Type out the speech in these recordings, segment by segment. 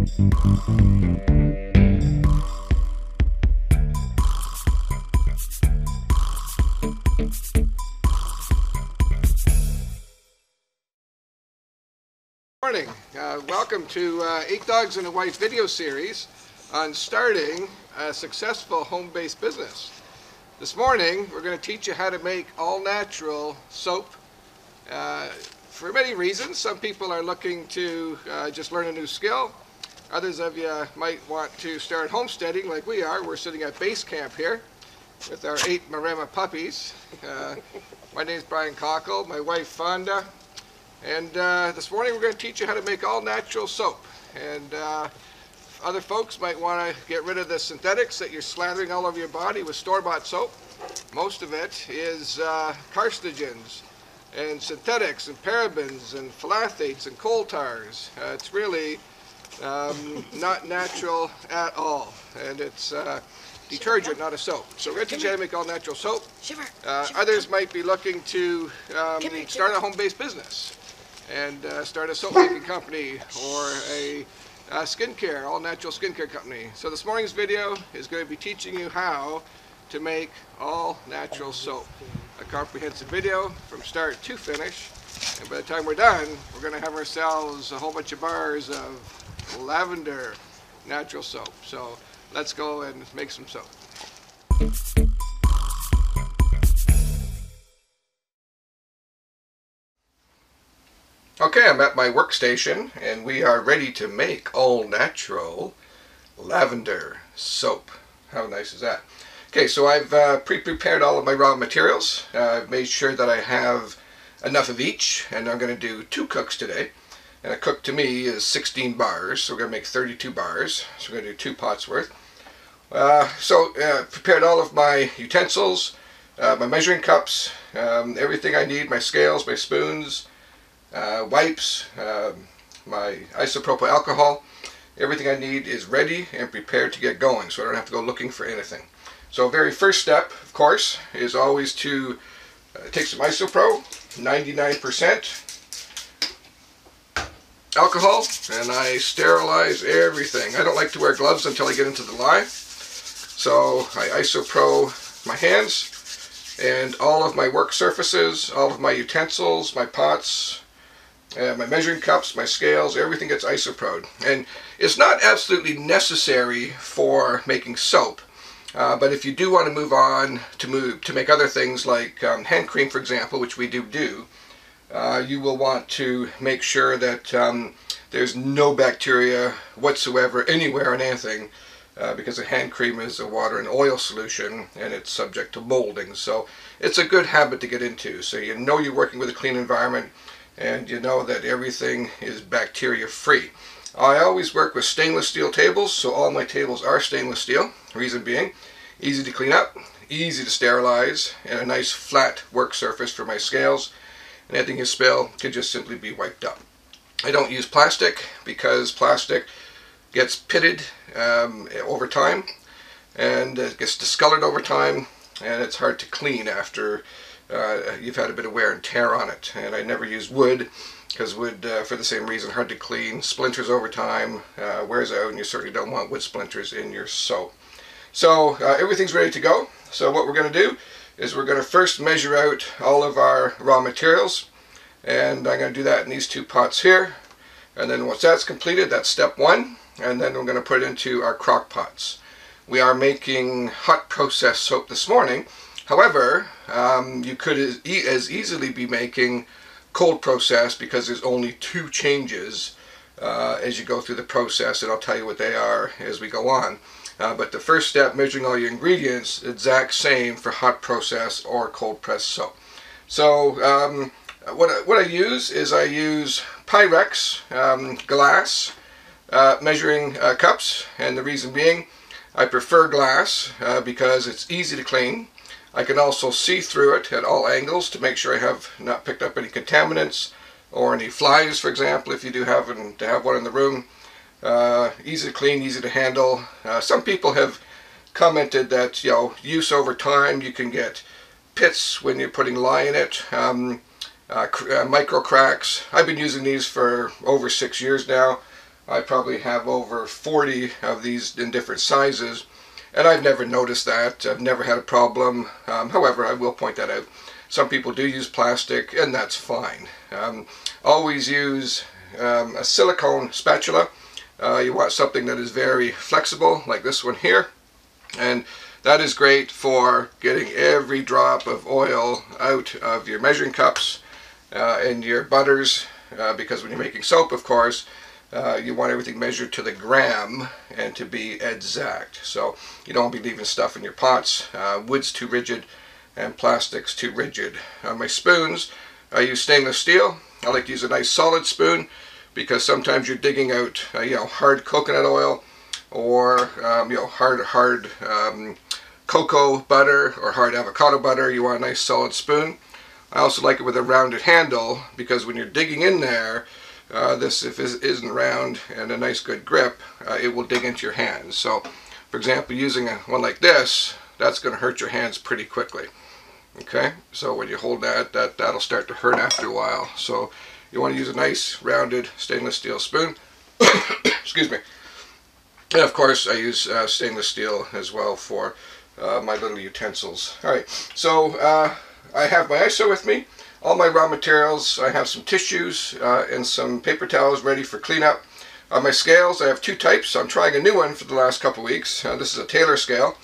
Morning. Uh, welcome to uh, Eight Dogs and a Wife video series on starting a successful home-based business. This morning we're going to teach you how to make all-natural soap uh, for many reasons. Some people are looking to uh, just learn a new skill. Others of you might want to start homesteading like we are. We're sitting at base camp here with our eight Maremma puppies. Uh, my name is Brian Cockell, my wife Fonda, and uh, this morning we're going to teach you how to make all natural soap. And uh, other folks might want to get rid of the synthetics that you're slathering all over your body with store-bought soap. Most of it is uh, carcinogens and synthetics and parabens and phthalates and coal tars. Uh, it's really um, not natural at all. And it's uh, detergent, not a soap. So we're going to teach you how to make all natural soap. Shiver. Uh, Shiver. others might be looking to um, here, start a home-based business and uh, start a soap making company or a uh, skincare, all natural skincare company. So this morning's video is going to be teaching you how to make all natural soap. A comprehensive video from start to finish. And by the time we're done, we're going to have ourselves a whole bunch of bars of lavender natural soap. So let's go and make some soap. Okay, I'm at my workstation and we are ready to make all natural lavender soap. How nice is that? Okay, so I've uh, pre-prepared all of my raw materials. Uh, I've made sure that I have enough of each and I'm going to do two cooks today. And a cook to me is 16 bars, so we're going to make 32 bars. So we're to do two pots worth. Uh, so uh, prepared all of my utensils, uh, my measuring cups, um, everything I need, my scales, my spoons, uh, wipes, um, my isopropyl alcohol. Everything I need is ready and prepared to get going, so I don't have to go looking for anything. So very first step, of course, is always to uh, take some isopro, 99% alcohol, and I sterilize everything. I don't like to wear gloves until I get into the lye. So I isopro my hands and all of my work surfaces, all of my utensils, my pots, uh, my measuring cups, my scales, everything gets isoproed. And it's not absolutely necessary for making soap. Uh, but if you do want to move on to move to make other things like um, hand cream, for example, which we do do, uh, you will want to make sure that um, there's no bacteria whatsoever anywhere in anything uh, because a hand cream is a water and oil solution and it's subject to molding. So it's a good habit to get into. So you know you're working with a clean environment and you know that everything is bacteria free. I always work with stainless steel tables, so all my tables are stainless steel. Reason being, easy to clean up, easy to sterilize, and a nice flat work surface for my scales. And anything you spill can just simply be wiped up. I don't use plastic because plastic gets pitted um, over time and it gets discolored over time and it's hard to clean after uh, you've had a bit of wear and tear on it. And I never use wood because wood, uh, for the same reason, hard to clean, splinters over time, uh, wears out, and you certainly don't want wood splinters in your soap. So uh, everything's ready to go. So what we're going to do is we're going to first measure out all of our raw materials. And I'm going to do that in these two pots here. And then once that's completed, that's step one. And then we're going to put it into our crock pots. We are making hot process soap this morning. However, um, you could as, e as easily be making cold process because there's only two changes uh, as you go through the process and I'll tell you what they are as we go on. Uh, but the first step, measuring all your ingredients, exact same for hot process or cold press soap. So um, what, I, what I use is I use Pyrex um, glass uh, measuring uh, cups and the reason being I prefer glass uh, because it's easy to clean. I can also see through it at all angles to make sure I have not picked up any contaminants or any flies, for example, if you do happen to have one in the room. Uh, easy to clean, easy to handle. Uh, some people have commented that, you know, use over time, you can get pits when you're putting lye in it, um, uh, uh, micro cracks. I've been using these for over six years now. I probably have over 40 of these in different sizes and I've never noticed that. I've never had a problem. Um, however, I will point that out. Some people do use plastic and that's fine. Um, always use um, a silicone spatula. Uh, you want something that is very flexible like this one here. And that is great for getting every drop of oil out of your measuring cups uh, and your butters uh, because when you're making soap of course uh, you want everything measured to the gram and to be exact. So you don't want to be leaving stuff in your pots uh, wood's too rigid and plastic's too rigid. Uh, my spoons I use stainless steel. I like to use a nice solid spoon because sometimes you're digging out uh, you know hard coconut oil or um, you know hard hard um, cocoa butter or hard avocado butter. You want a nice solid spoon. I also like it with a rounded handle because when you're digging in there uh, this if it isn't round and a nice good grip uh, it will dig into your hands. So for example using a, one like this that's going to hurt your hands pretty quickly. Okay? So when you hold that that that'll start to hurt after a while. So you want to use a nice rounded stainless steel spoon excuse me and of course I use uh, stainless steel as well for uh, my little utensils. Alright, so uh, I have my ISO with me, all my raw materials, I have some tissues uh, and some paper towels ready for cleanup. On my scales I have two types, I'm trying a new one for the last couple weeks. Uh, this is a Taylor scale.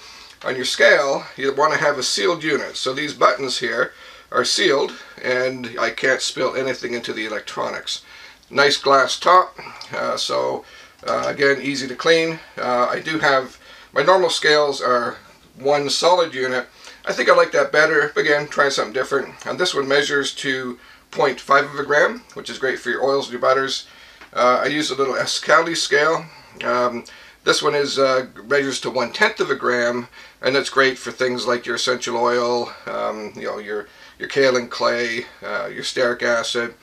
On your scale you want to have a sealed unit, so these buttons here are sealed and I can't spill anything into the electronics. Nice glass top, uh, so uh, again easy to clean. I do have, my normal scales are one solid unit. I think I like that better. Again, trying something different. And this one measures to 0.5 of a gram, which is great for your oils and your butters. Uh, I use a little Escali scale. Um, this one is uh, measures to one tenth of a gram, and it's great for things like your essential oil, um, you know, your your kaolin clay, uh, your stearic acid,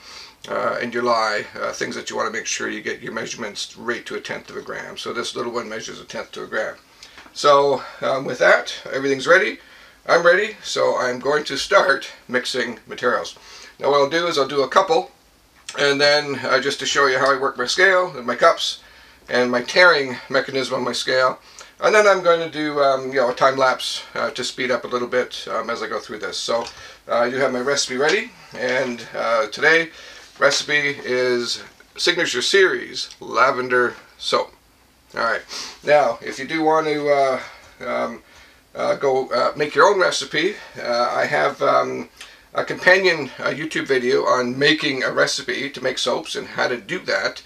uh, and your lye, uh, things that you want to make sure you get your measurements right to a tenth of a gram. So this little one measures a tenth to a gram. So um, with that, everything's ready. I'm ready, so I'm going to start mixing materials. Now what I'll do is I'll do a couple, and then uh, just to show you how I work my scale and my cups, and my taring mechanism on my scale, and then I'm going to do um, you know a time lapse uh, to speed up a little bit um, as I go through this. So I do have my recipe ready, and uh, today recipe is Signature Series Lavender Soap. Alright, now if you do want to uh, um, uh, go uh, make your own recipe, uh, I have um, a companion uh, YouTube video on making a recipe to make soaps and how to do that.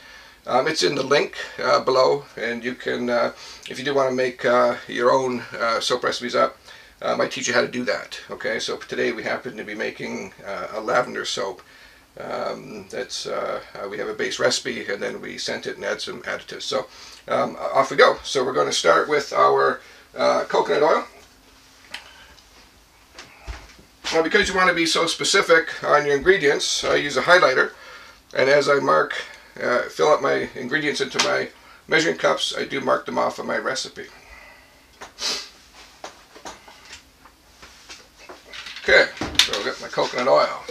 Um, it's in the link uh, below and you can, if you do want to make your own soap recipes up, I teach you how to do that. Okay, so today we happen to be making a lavender soap. Um, that's uh, uh, we have a base recipe and then we scent it and add some additives. So um, off we go. So we're going to start with our uh, coconut oil. Now because you want to be so specific on your ingredients, I use a highlighter and as I mark, uh, fill up my ingredients into my measuring cups, I do mark them off of my recipe. Okay, so I'll get my coconut oil.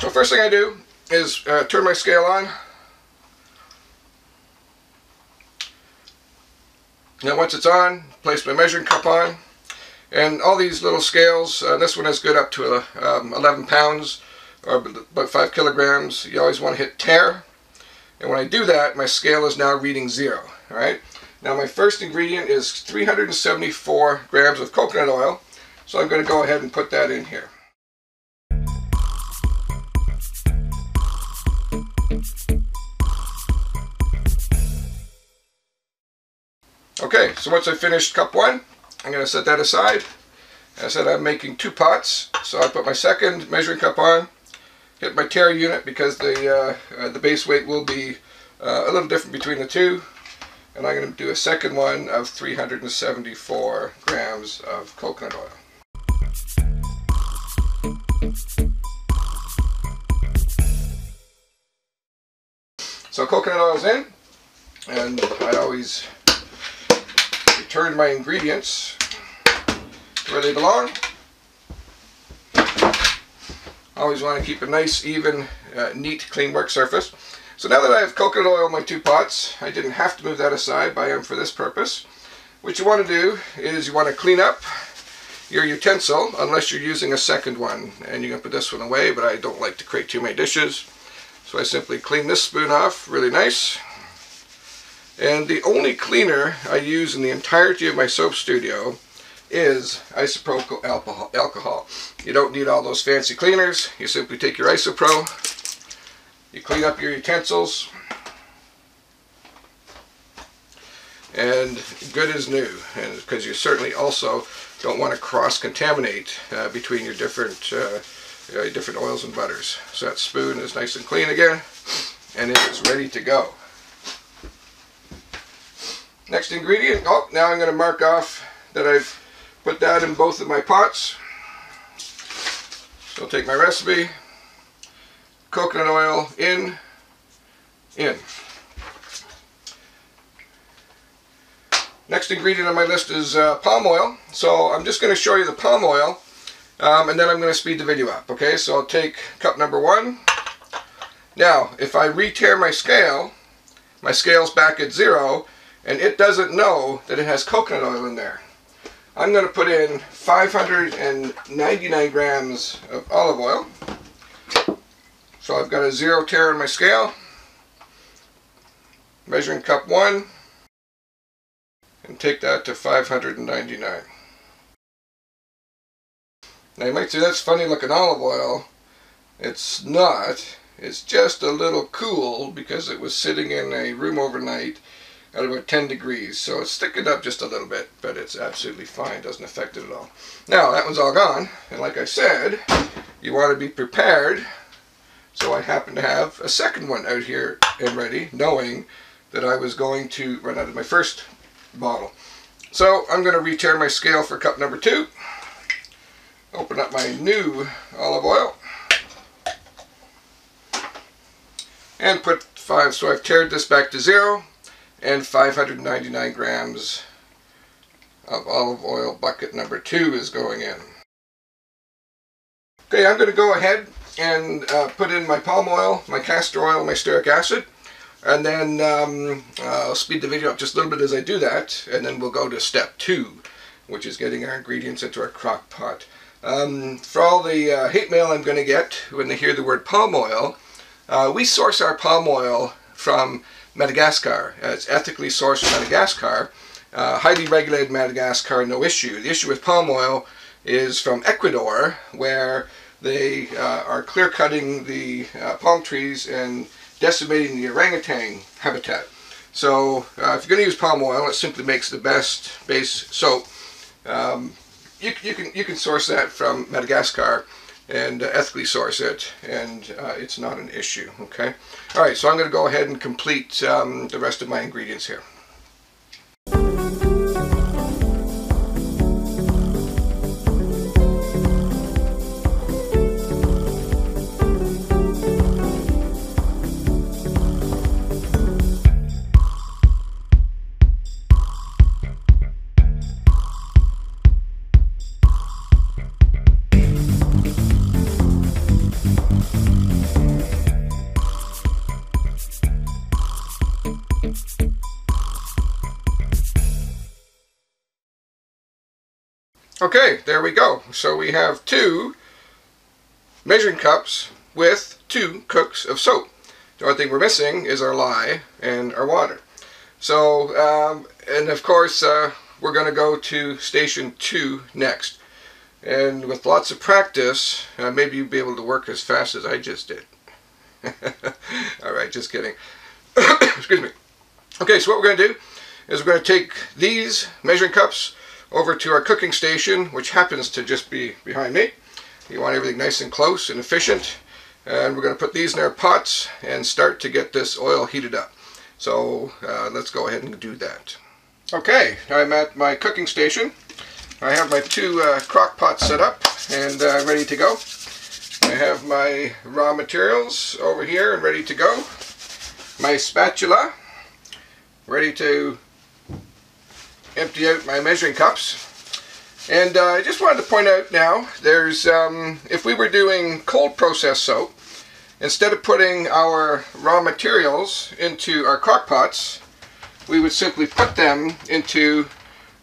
So first thing I do is uh, turn my scale on. Now once it's on, place my measuring cup on. And all these little scales, uh, this one is good up to uh, um, 11 pounds or about 5 kilograms. You always want to hit tare. And when I do that, my scale is now reading zero. Alright. Now my first ingredient is 374 grams of coconut oil. So I'm going to go ahead and put that in here. Okay, so once I finished cup one, I'm going to set that aside. As I said I'm making two pots, so I put my second measuring cup on, get my tare unit because the, uh, uh, the base weight will be uh, a little different between the two. And I'm going to do a second one of 374 grams of coconut oil. So coconut oil's in, and I always return my ingredients where they belong. Always want to keep a nice even uh, neat, clean work surface. So now that I have coconut oil in my two pots, I didn't have to move that aside, but I am for this purpose. What you want to do is you want to clean up your utensil, unless you're using a second one. And you can put this one away, but I don't like to create too many dishes. So I simply clean this spoon off really nice. And the only cleaner I use in the entirety of my soap studio is isopropyl alcohol. You don't need all those fancy cleaners. You simply take your isopro, you clean up your utensils, and good as new. And because you certainly also don't want to cross-contaminate uh, between your different uh, uh, different oils and butters. So that spoon is nice and clean again, and it is ready to go. Next ingredient, oh, now I'm going to mark off that I've put that in both of my pots. So I'll take my recipe, coconut oil in, in. Next ingredient on my list is uh, palm oil. So I'm just going to show you the palm oil um, and then I'm going to speed the video up. Okay, so I'll take cup number one. Now, if I re-tare my scale, my scale's back at zero, and it doesn't know that it has coconut oil in there. I'm going to put in 599 grams of olive oil. So I've got a zero tare in my scale. Measuring cup one. And take that to 599. Now you might say that's funny looking olive oil. It's not. It's just a little cool because it was sitting in a room overnight at about 10 degrees. So it's thickened up just a little bit, but it's absolutely fine. Doesn't affect it at all. Now, that one's all gone. And like I said, you want to be prepared. So I happen to have a second one out here and ready, knowing that I was going to run out of my first bottle. So I'm going to re-tare my scale for cup number two. Open up my new olive oil. And put five, so I've tared this back to zero and 599 grams of olive oil bucket number two is going in. Okay, I'm going to go ahead and uh, put in my palm oil, my castor oil, my stearic acid, and then um, I'll speed the video up just a little bit as I do that, and then we'll go to step two, which is getting our ingredients into our crock pot. Um, for all the uh, hate mail I'm going to get when they hear the word palm oil, uh, we source our palm oil from Madagascar. Uh, it's ethically sourced Madagascar. Uh, highly regulated Madagascar, no issue. The issue with palm oil is from Ecuador, where they uh, are clear cutting the uh, palm trees and decimating the orangutan habitat. So uh, if you're going to use palm oil, it simply makes the best base soap. Um, you, you, can you can source that from Madagascar and uh, ethically source it and uh, it's not an issue okay alright so I'm going to go ahead and complete um, the rest of my ingredients here Okay, there we go. So we have two measuring cups with two cooks of soap. The only thing we're missing is our lye and our water. So, um, and of course, uh, we're going to go to station two next. And with lots of practice, uh, maybe you'll be able to work as fast as I just did. Alright, just kidding. Excuse me. Okay, so what we're going to do is we're going to take these measuring cups, over to our cooking station, which happens to just be behind me. You want everything nice and close and efficient. And we're going to put these in our pots and start to get this oil heated up. So uh, let's go ahead and do that. Okay, I'm at my cooking station. I have my two uh, crock pots set up and uh, ready to go. I have my raw materials over here and ready to go. My spatula ready to empty out my measuring cups. And uh, I just wanted to point out now, there's, um, if we were doing cold process soap, instead of putting our raw materials into our crock pots, we would simply put them into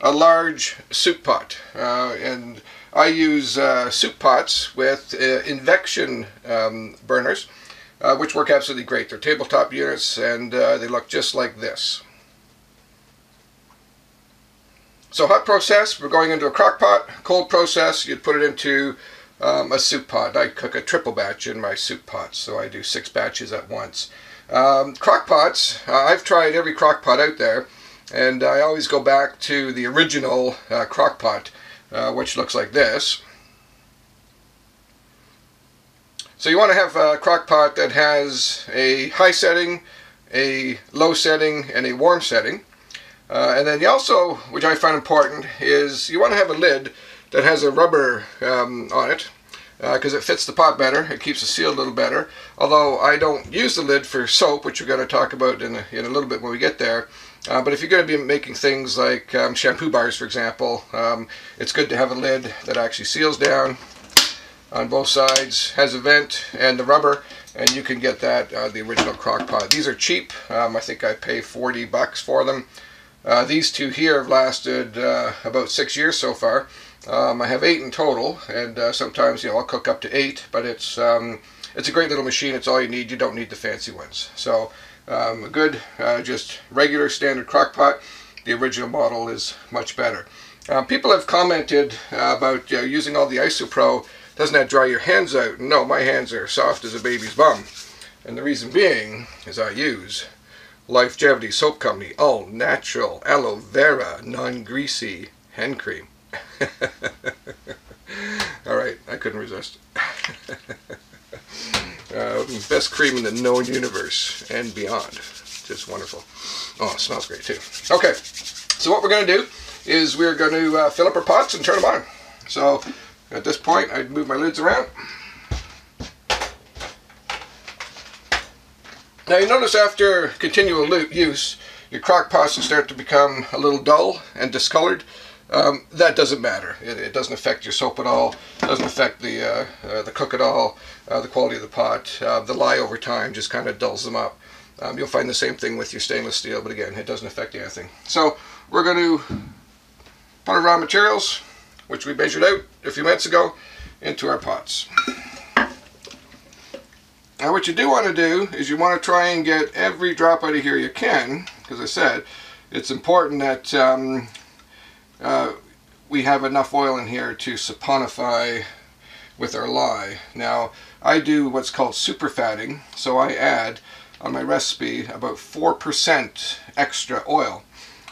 a large soup pot. Uh, and I use uh, soup pots with uh, induction um, burners, uh, which work absolutely great. They're tabletop units and uh, they look just like this. So hot process, we're going into a crock pot. Cold process, you'd put it into um, a soup pot. I cook a triple batch in my soup pot, so I do six batches at once. Um, crock pots, uh, I've tried every crock pot out there, and I always go back to the original uh, crock pot, uh, which looks like this. So you want to have a crock pot that has a high setting, a low setting, and a warm setting. Uh, and then you also, which I find important, is you want to have a lid that has a rubber um, on it because uh, it fits the pot better. It keeps the seal a little better. Although I don't use the lid for soap, which we're going to talk about in a, in a little bit when we get there. Uh, but if you're going to be making things like um, shampoo bars, for example, um, it's good to have a lid that actually seals down on both sides, has a vent and the rubber, and you can get that uh, the original crock pot. These are cheap. Um, I think I pay 40 bucks for them. Uh, these two here have lasted uh, about six years so far. Um, I have eight in total, and uh, sometimes you know I'll cook up to eight. But it's um, it's a great little machine. It's all you need. You don't need the fancy ones. So um, a good, uh, just regular standard crock pot. The original model is much better. Uh, people have commented uh, about using all the IsoPro. Doesn't that dry your hands out? No, my hands are soft as a baby's bum. And the reason being is I use Lifegevity Soap Company all natural aloe vera non-greasy hand cream. All right, I couldn't resist. uh, best cream in the known universe and beyond. Just wonderful. Oh, it smells great too. Okay, so what we're going to do is we're going to uh, fill up our pots and turn them on. So at this point, I'd move my lids around. Now you notice after continual use, your crock pots will start to become a little dull and discolored. Um, that doesn't matter. It, it, doesn't affect your soap at all. It doesn't affect the uh, uh, the cook at all. Uh, the quality of the pot. Uh, the lye over time just kind of dulls them up. Um, you'll find the same thing with your stainless steel, but again, it doesn't affect anything. So we're going to put our raw materials, which we measured out a few minutes ago, into our pots. Now what you do want to do is you want to try and get every drop out of here you can, because I said it's important that um, uh, we have enough oil in here to saponify with our lye. Now, I do what's called super fatting, so I add on my recipe about 4% extra oil.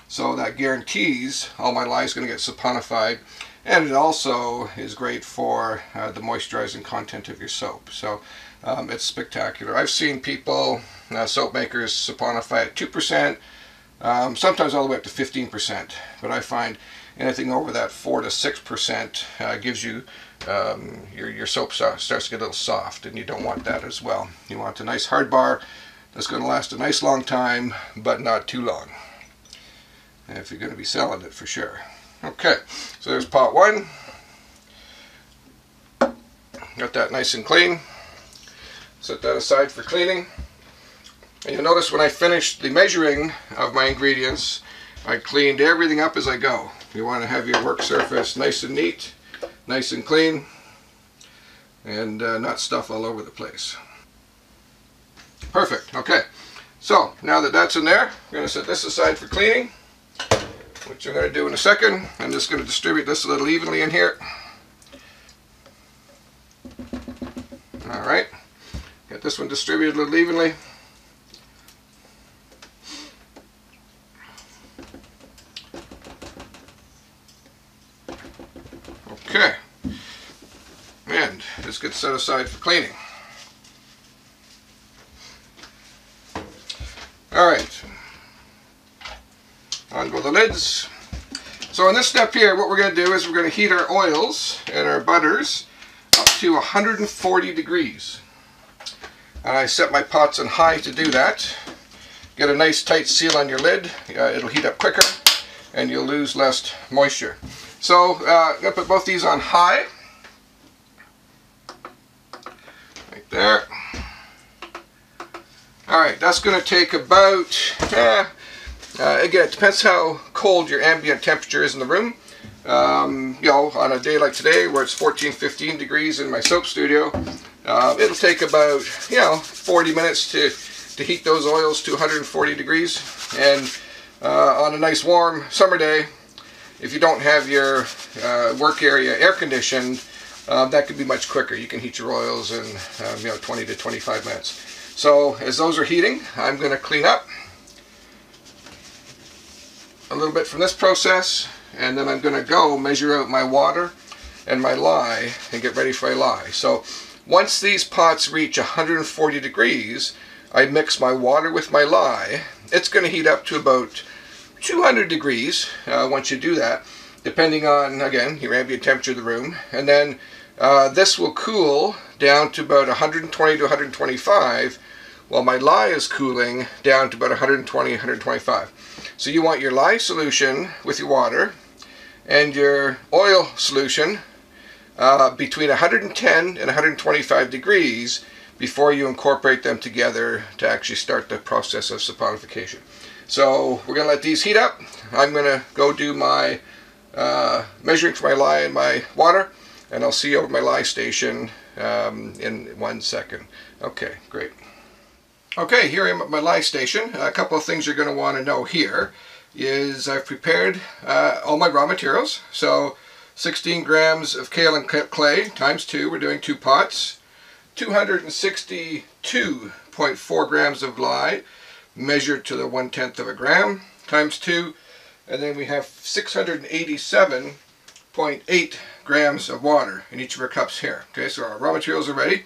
So that guarantees all my lye is going to get saponified and it also is great for uh, the moisturizing content of your soap. So um, it's spectacular. I've seen people, uh, soap makers, saponify at 2%, um, sometimes all the way up to 15%, but I find anything over that 4 to 6% uh, gives you, um, your, your soap starts to get a little soft, and you don't want that as well. You want a nice hard bar that's going to last a nice long time, but not too long. If you're going to be selling it for sure. Okay, so there's pot one. Got that nice and clean. Set that aside for cleaning. And you'll notice when I finished the measuring of my ingredients, I cleaned everything up as I go. You want to have your work surface nice and neat, nice and clean, and uh, not stuff all over the place. Perfect, okay. So, now that that's in there, I'm going to set this aside for cleaning, which I'm going to do in a second. I'm just going to distribute this a little evenly in here. Alright, get this one distributed a little evenly. Okay. And this gets set aside for cleaning. Alright. On go the lids. So in this step here, what we're going to do is we're going to heat our oils and our butters up to 140 degrees. And I set my pots on high to do that. Get a nice tight seal on your lid. Uh, it'll heat up quicker and you'll lose less moisture. So uh, I'm going to put both these on high. Right there. Alright, that's going to take about, eh, uh, again, it depends how cold your ambient temperature is in the room. Um, you know, on a day like today where it's 14, 15 degrees in my soap studio, uh, it'll take about, you know, 40 minutes to, to heat those oils to 140 degrees. And uh, on a nice warm summer day, if you don't have your uh, work area air conditioned, uh, that could be much quicker. You can heat your oils in um, you know 20 to 25 minutes. So as those are heating, I'm going to clean up a little bit from this process and then I'm going to go measure out my water and my lye and get ready for a lye. So once these pots reach 140 degrees, I mix my water with my lye. It's going to heat up to about 200 degrees uh, once you do that, depending on, again, your ambient temperature of the room. And then uh, this will cool down to about 120 to 125 while my lye is cooling down to about 120, 125. So you want your lye solution with your water and your oil solution uh, between 110 and 125 degrees before you incorporate them together to actually start the process of saponification. So we're going to let these heat up. I'm going to go do my uh, measuring for my lye and my water and I'll see you over my lye station um, in one second. Okay, great. Okay, here I am at my lye station. A couple of things you're going to want to know here is I've prepared uh, all my raw materials. So 16 grams of kaolin clay times 2, we're doing two pots. 262.4 grams of lye measured to the one-tenth of a gram times 2 and then we have 687.8 grams of water in each of our cups here. Okay, so our raw materials are ready.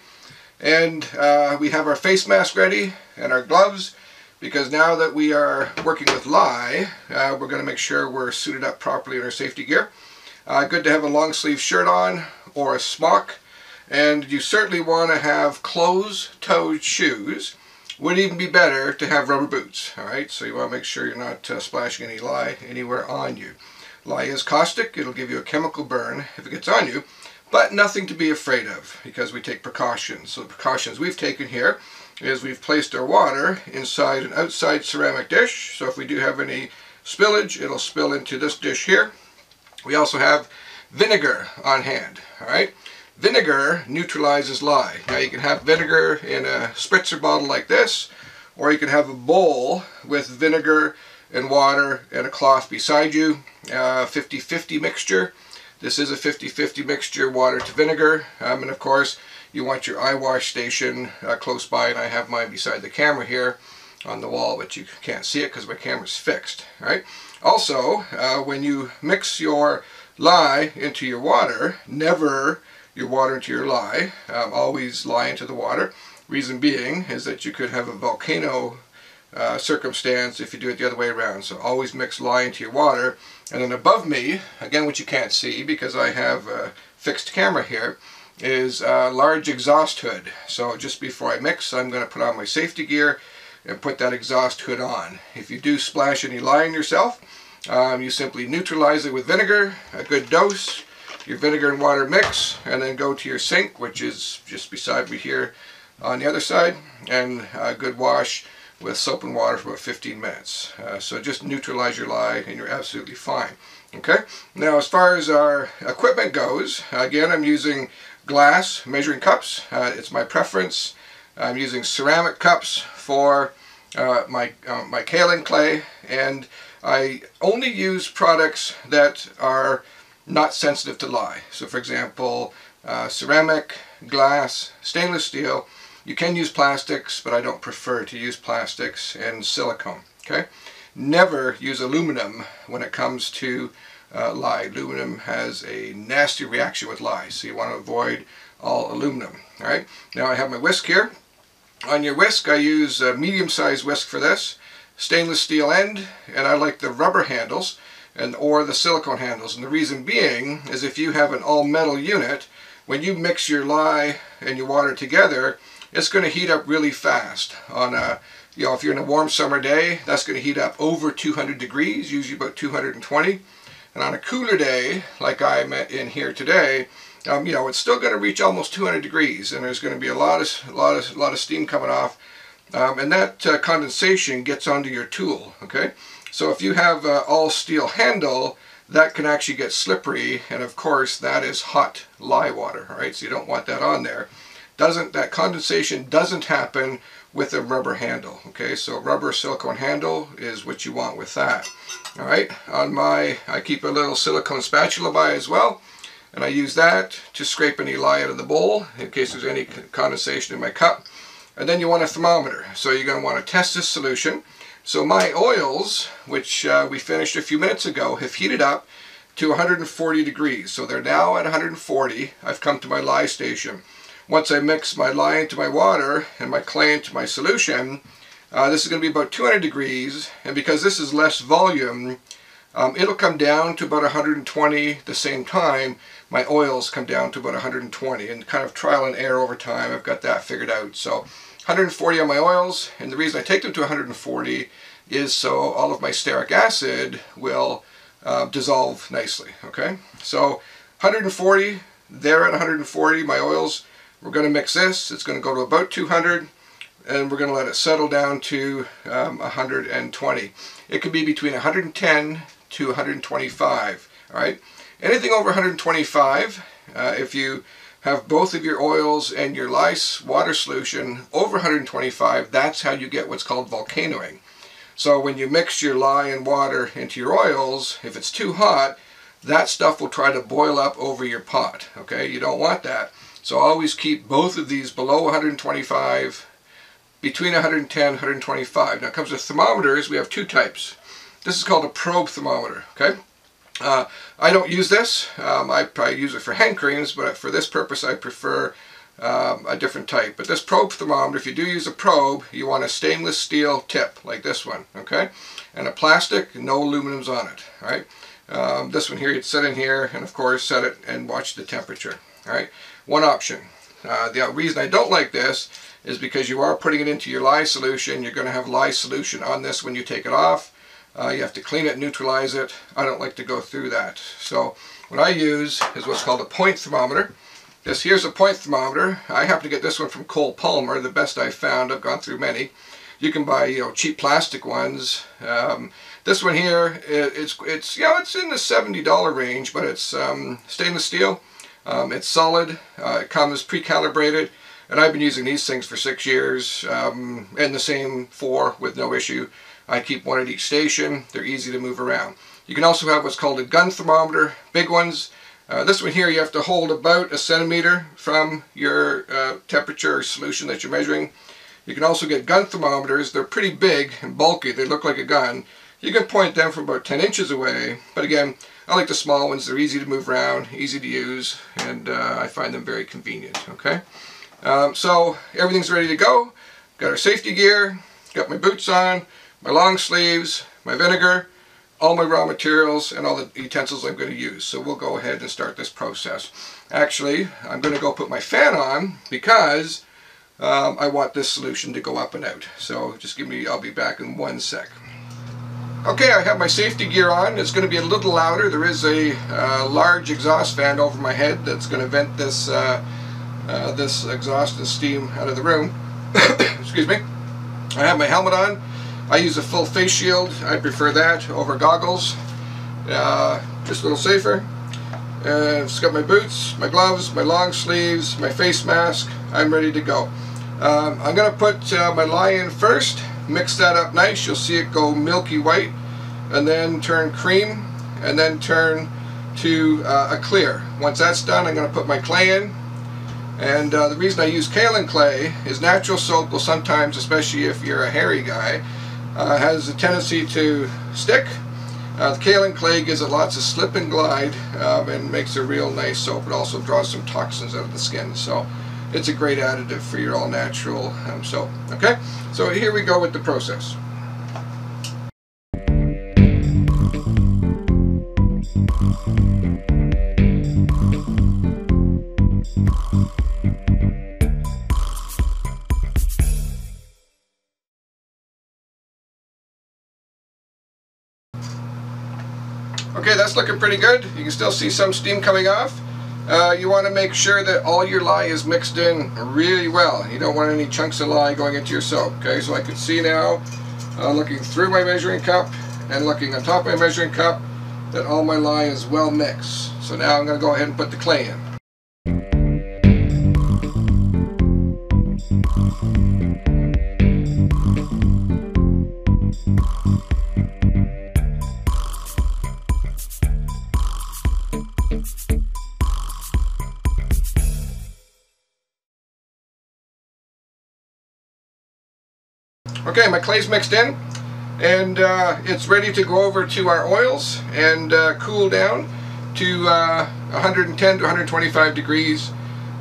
And uh, we have our face mask ready and our gloves because now that we are working with lye, uh, we're going to make sure we're suited up properly in our safety gear. Uh, good to have a long sleeve shirt on or a smock. And you certainly want to have closed-toed shoes. Would even be better to have rubber boots. Alright, so you want to make sure you're not uh, splashing any lye anywhere on you. Lye is caustic. It'll give you a chemical burn if it gets on you, but nothing to be afraid of because we take precautions. So the precautions we've taken here is we've placed our water inside an outside ceramic dish. So if we do have any spillage, it'll spill into this dish here. We also have vinegar on hand. All right. Vinegar neutralizes lye. Now you can have vinegar in a spritzer bottle like this, or you can have a bowl with vinegar and water and a cloth beside you. 50-50 uh, mixture. This is a 50-50 mixture, water to vinegar. Um, and of course, you want your eye wash station uh, close by, and I have mine beside the camera here on the wall, but you can't see it because my camera's fixed. Right? Also, uh, when you mix your lye into your water, never your water into your lye, um, always lye into the water. Reason being is that you could have a volcano uh, circumstance if you do it the other way around. So always mix lye into your water. And then above me, again which you can't see because I have a fixed camera here, is a large exhaust hood. So just before I mix, I'm going to put on my safety gear and put that exhaust hood on. If you do splash any lye in yourself, um, you simply neutralize it with vinegar, a good dose, your vinegar and water mix, and then go to your sink, which is just beside me here on the other side, and a good wash with soap and water for about 15 minutes. Uh, so just neutralize your lye and you're absolutely fine. Okay, now as far as our equipment goes, again I'm using glass measuring cups. Uh, it's my preference. I'm using ceramic cups for uh, my, uh, my kaolin clay and I only use products that are not sensitive to lye. So for example, uh, ceramic, glass, stainless steel, you can use plastics, but I don't prefer to use plastics and silicone. Okay, Never use aluminum when it comes to uh, lye. Aluminum has a nasty reaction with lye, so you want to avoid all aluminum. All right. Now I have my whisk here. On your whisk, I use a medium-sized whisk for this, stainless steel end, and I like the rubber handles and or the silicone handles. And the reason being is if you have an all-metal unit, when you mix your lye and your water together, it's going to heat up really fast. On a, you know, if you're in a warm summer day, that's going to heat up over 200 degrees, usually about 220. And on a cooler day, like I'm in here today, um, you know, it's still going to reach almost 200 degrees, and there's going to be a lot of, a lot of, a lot of steam coming off um, and that uh, condensation gets onto your tool, okay? So if you have uh, all steel handle, that can actually get slippery, and of course that is hot lye water, right? So you don't want that on there. Doesn't That condensation doesn't happen with a rubber handle, okay? So rubber silicone handle is what you want with that, all right? On my, I keep a little silicone spatula by as well, and I use that to scrape any lye out of the bowl in case there's any condensation in my cup. And then you want a thermometer. So you're going to want to test this solution. So my oils, which uh, we finished a few minutes ago, have heated up to 140 degrees. So they're now at 140. I've come to my lye station. Once I mix my lye into my water and my clay into my solution, uh, this is going to be about 200 degrees. And because this is less volume, um, it'll come down to about 120 the same time. My oils come down to about 120 and kind of trial and error over time. I've got that figured out. So 140 on my oils and the reason I take them to 140 is so all of my stearic acid will uh, dissolve nicely okay? So 140 there at 140 my oils we're going to mix this. It's going to go to about 200 and we're going to let it settle down to um, 120 it could be between 110 to 125. All right. Anything over 125, uh, if you have both of your oils and your lice water solution over 125, that's how you get what's called volcanoing. So when you mix your lye and water into your oils, if it's too hot, that stuff will try to boil up over your pot. Okay, you don't want that. So always keep both of these below 125, between 110 and 125. Now it comes with thermometers, we have two types. This is called a probe thermometer, okay? Uh, I don't use this. Um, I probably use it for hand creams, but for this purpose I prefer um, a different type. But this probe thermometer, if you do use a probe, you want a stainless steel tip, like this one, okay? And a plastic, no aluminums on it, all right? Um, this one here, you'd set in here, and of course set it and watch the temperature, all right? One option. Uh, the reason I don't like this is because you are putting it into your lye solution. You're going to have lye solution on this when you take it off. Uh, you have to clean it, neutralize it. I don't like to go through that. So what I use is what's called a point thermometer. This here's a point thermometer. I happen to get this one from Cole-Parmer, the best I've found. I've gone through many. You can buy you know cheap plastic ones. Um, this one here, it, it's it's you know it's in the seventy dollar range, but it's um, stainless steel. Um, it's solid. Uh, it comes pre-calibrated, and I've been using these things for six years, um, and the same four with no issue. I keep one at each station. They're easy to move around. You can also have what's called a gun thermometer, big ones. Uh, this one here you have to hold about a centimeter from your uh, temperature solution that you're measuring. You can also get gun thermometers. They're pretty big and bulky. They look like a gun. You can point them from about 10 inches away. But again, I like the small ones. They're easy to move around, easy to use, and uh, I find them very convenient. Okay, um, So everything's ready to go. Got our safety gear, got my boots on, my long sleeves, my vinegar, all my raw materials, and all the utensils I'm going to use. So we'll go ahead and start this process. Actually, I'm going to go put my fan on because um, I want this solution to go up and out. So just give me, I'll be back in one sec. Okay, I have my safety gear on. It's going to be a little louder. There is a uh, large exhaust fan over my head that's going to vent this uh, uh, this exhaust and steam out of the room. Excuse me. I have my helmet on. I use a full face shield. I prefer that over goggles. Uh, just a little safer. Uh, it's got my boots, my gloves, my long sleeves, my face mask. I'm ready to go. Um, I'm going to put uh, my lye in first, mix that up nice. You'll see it go milky white and then turn cream and then turn to uh, a clear. Once that's done, I'm going to put my clay in. And uh, the reason I use kaolin clay is natural soap will sometimes, especially if you're a hairy guy, uh, has a tendency to stick. Uh, the kaolin clay gives it lots of slip and glide um, and makes a real nice soap. It also draws some toxins out of the skin. So it's a great additive for your all natural um, soap. Okay, so here we go with the process. Okay, that's looking pretty good. You can still see some steam coming off. uh, you want to make sure that all your lye is mixed in really well. You don't want any chunks of lye going into your soap. Okay, so I can see now, uh, looking through my measuring cup and looking on top of my measuring cup, that all my lye is well mixed. So now I'm going to go ahead and put the clay in. Okay, my clay's mixed in and uh, it's ready to go over to our oils and uh, cool down to uh, 110 to 125 degrees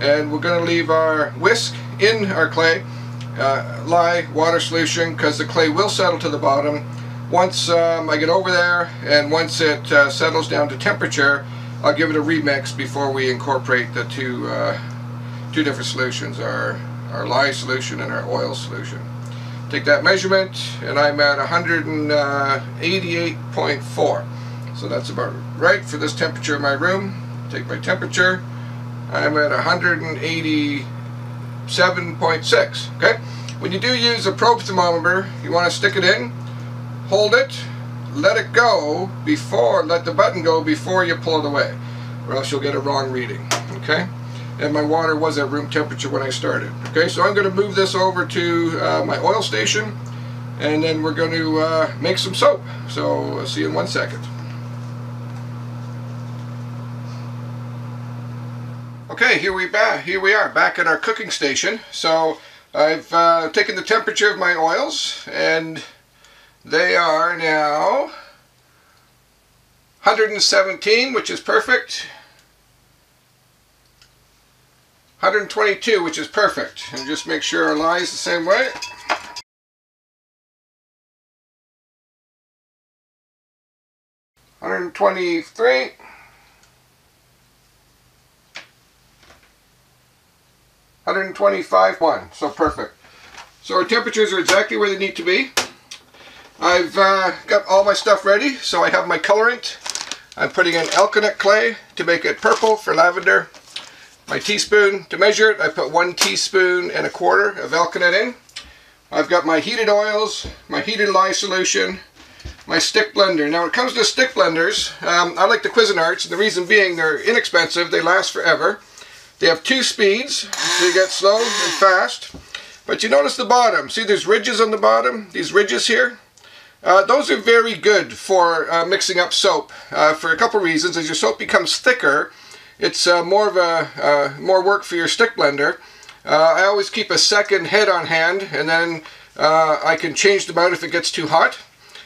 and we're going to leave our whisk in our clay uh, lye water solution because the clay will settle to the bottom. Once um, I get over there and once it uh, settles down to temperature I'll give it a remix before we incorporate the two two different solutions our our lye solution and our oil solution take that measurement and I'm at 188.4 uh, so that's about right for this temperature in my room. Take my temperature. I'm at 187.6 okay? When you do use a probe thermometer you want to stick it in hold it let it go before let the button go before you pull it away or else you'll get a wrong reading okay and my water was at room temperature when I started. Okay, so I'm going to move this over to uh, my oil station and then we're going to uh, make some soap. So I'll see you in one second. Okay, here we. Here we are back at our cooking station. So I've uh, taken the temperature of my oils and they are now 117, which is perfect. 122, which is perfect. And just make sure our lye is the same way. Hundred twenty-three. Hundred and twenty-five one. So perfect. So our temperatures are exactly where they need to be. I've uh, got all my stuff ready, so I have my colorant. I'm putting in alkanet clay to make it purple for lavender my teaspoon. To measure it, I put one teaspoon and a quarter of alkanet in. I've got my heated oils, my heated lye solution, my stick blender. Now when it comes to stick blenders, um, I like the Cuisinarts, and the reason being they're inexpensive, they last forever. They have two speeds, so you get slow and fast. But you notice the bottom, see there's ridges on the bottom, these ridges here? Uh, those are very good for uh, mixing up soap uh, for a couple reasons. As your soap becomes thicker, it's uh, more of a uh, more work for your stick blender. Uh, I always keep a second head on hand and then uh, I can change them out if it gets too hot.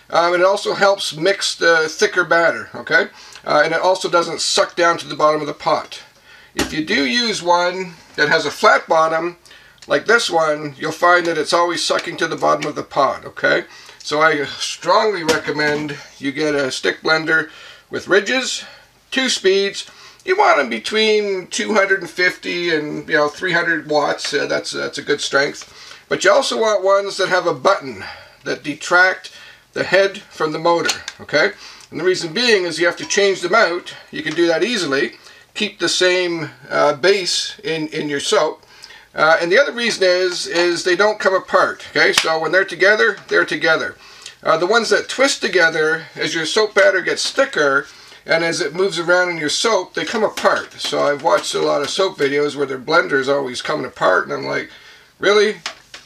Um, and it also helps mix the thicker batter, okay? And it also doesn't suck down to the bottom of the pot. If you do use one that has a flat bottom, like this one, you'll find that it's always sucking to the bottom of the pot, okay? So I strongly recommend you get a stick blender with ridges, two speeds, you want them between 250 and you know 300 watts. Uh, that's that's a good strength. But you also want ones that have a button that detract the head from the motor. Okay, and the reason being is you have to change them out. You can do that easily. Keep the same uh, base in in your soap. Uh, and the other reason is is they don't come apart. Okay, so when they're together, they're together. Uh, the ones that twist together as your soap batter gets thicker and as it moves around in your soap, they come apart. So I've watched a lot of soap videos where their blender is always coming apart, and I'm like, really?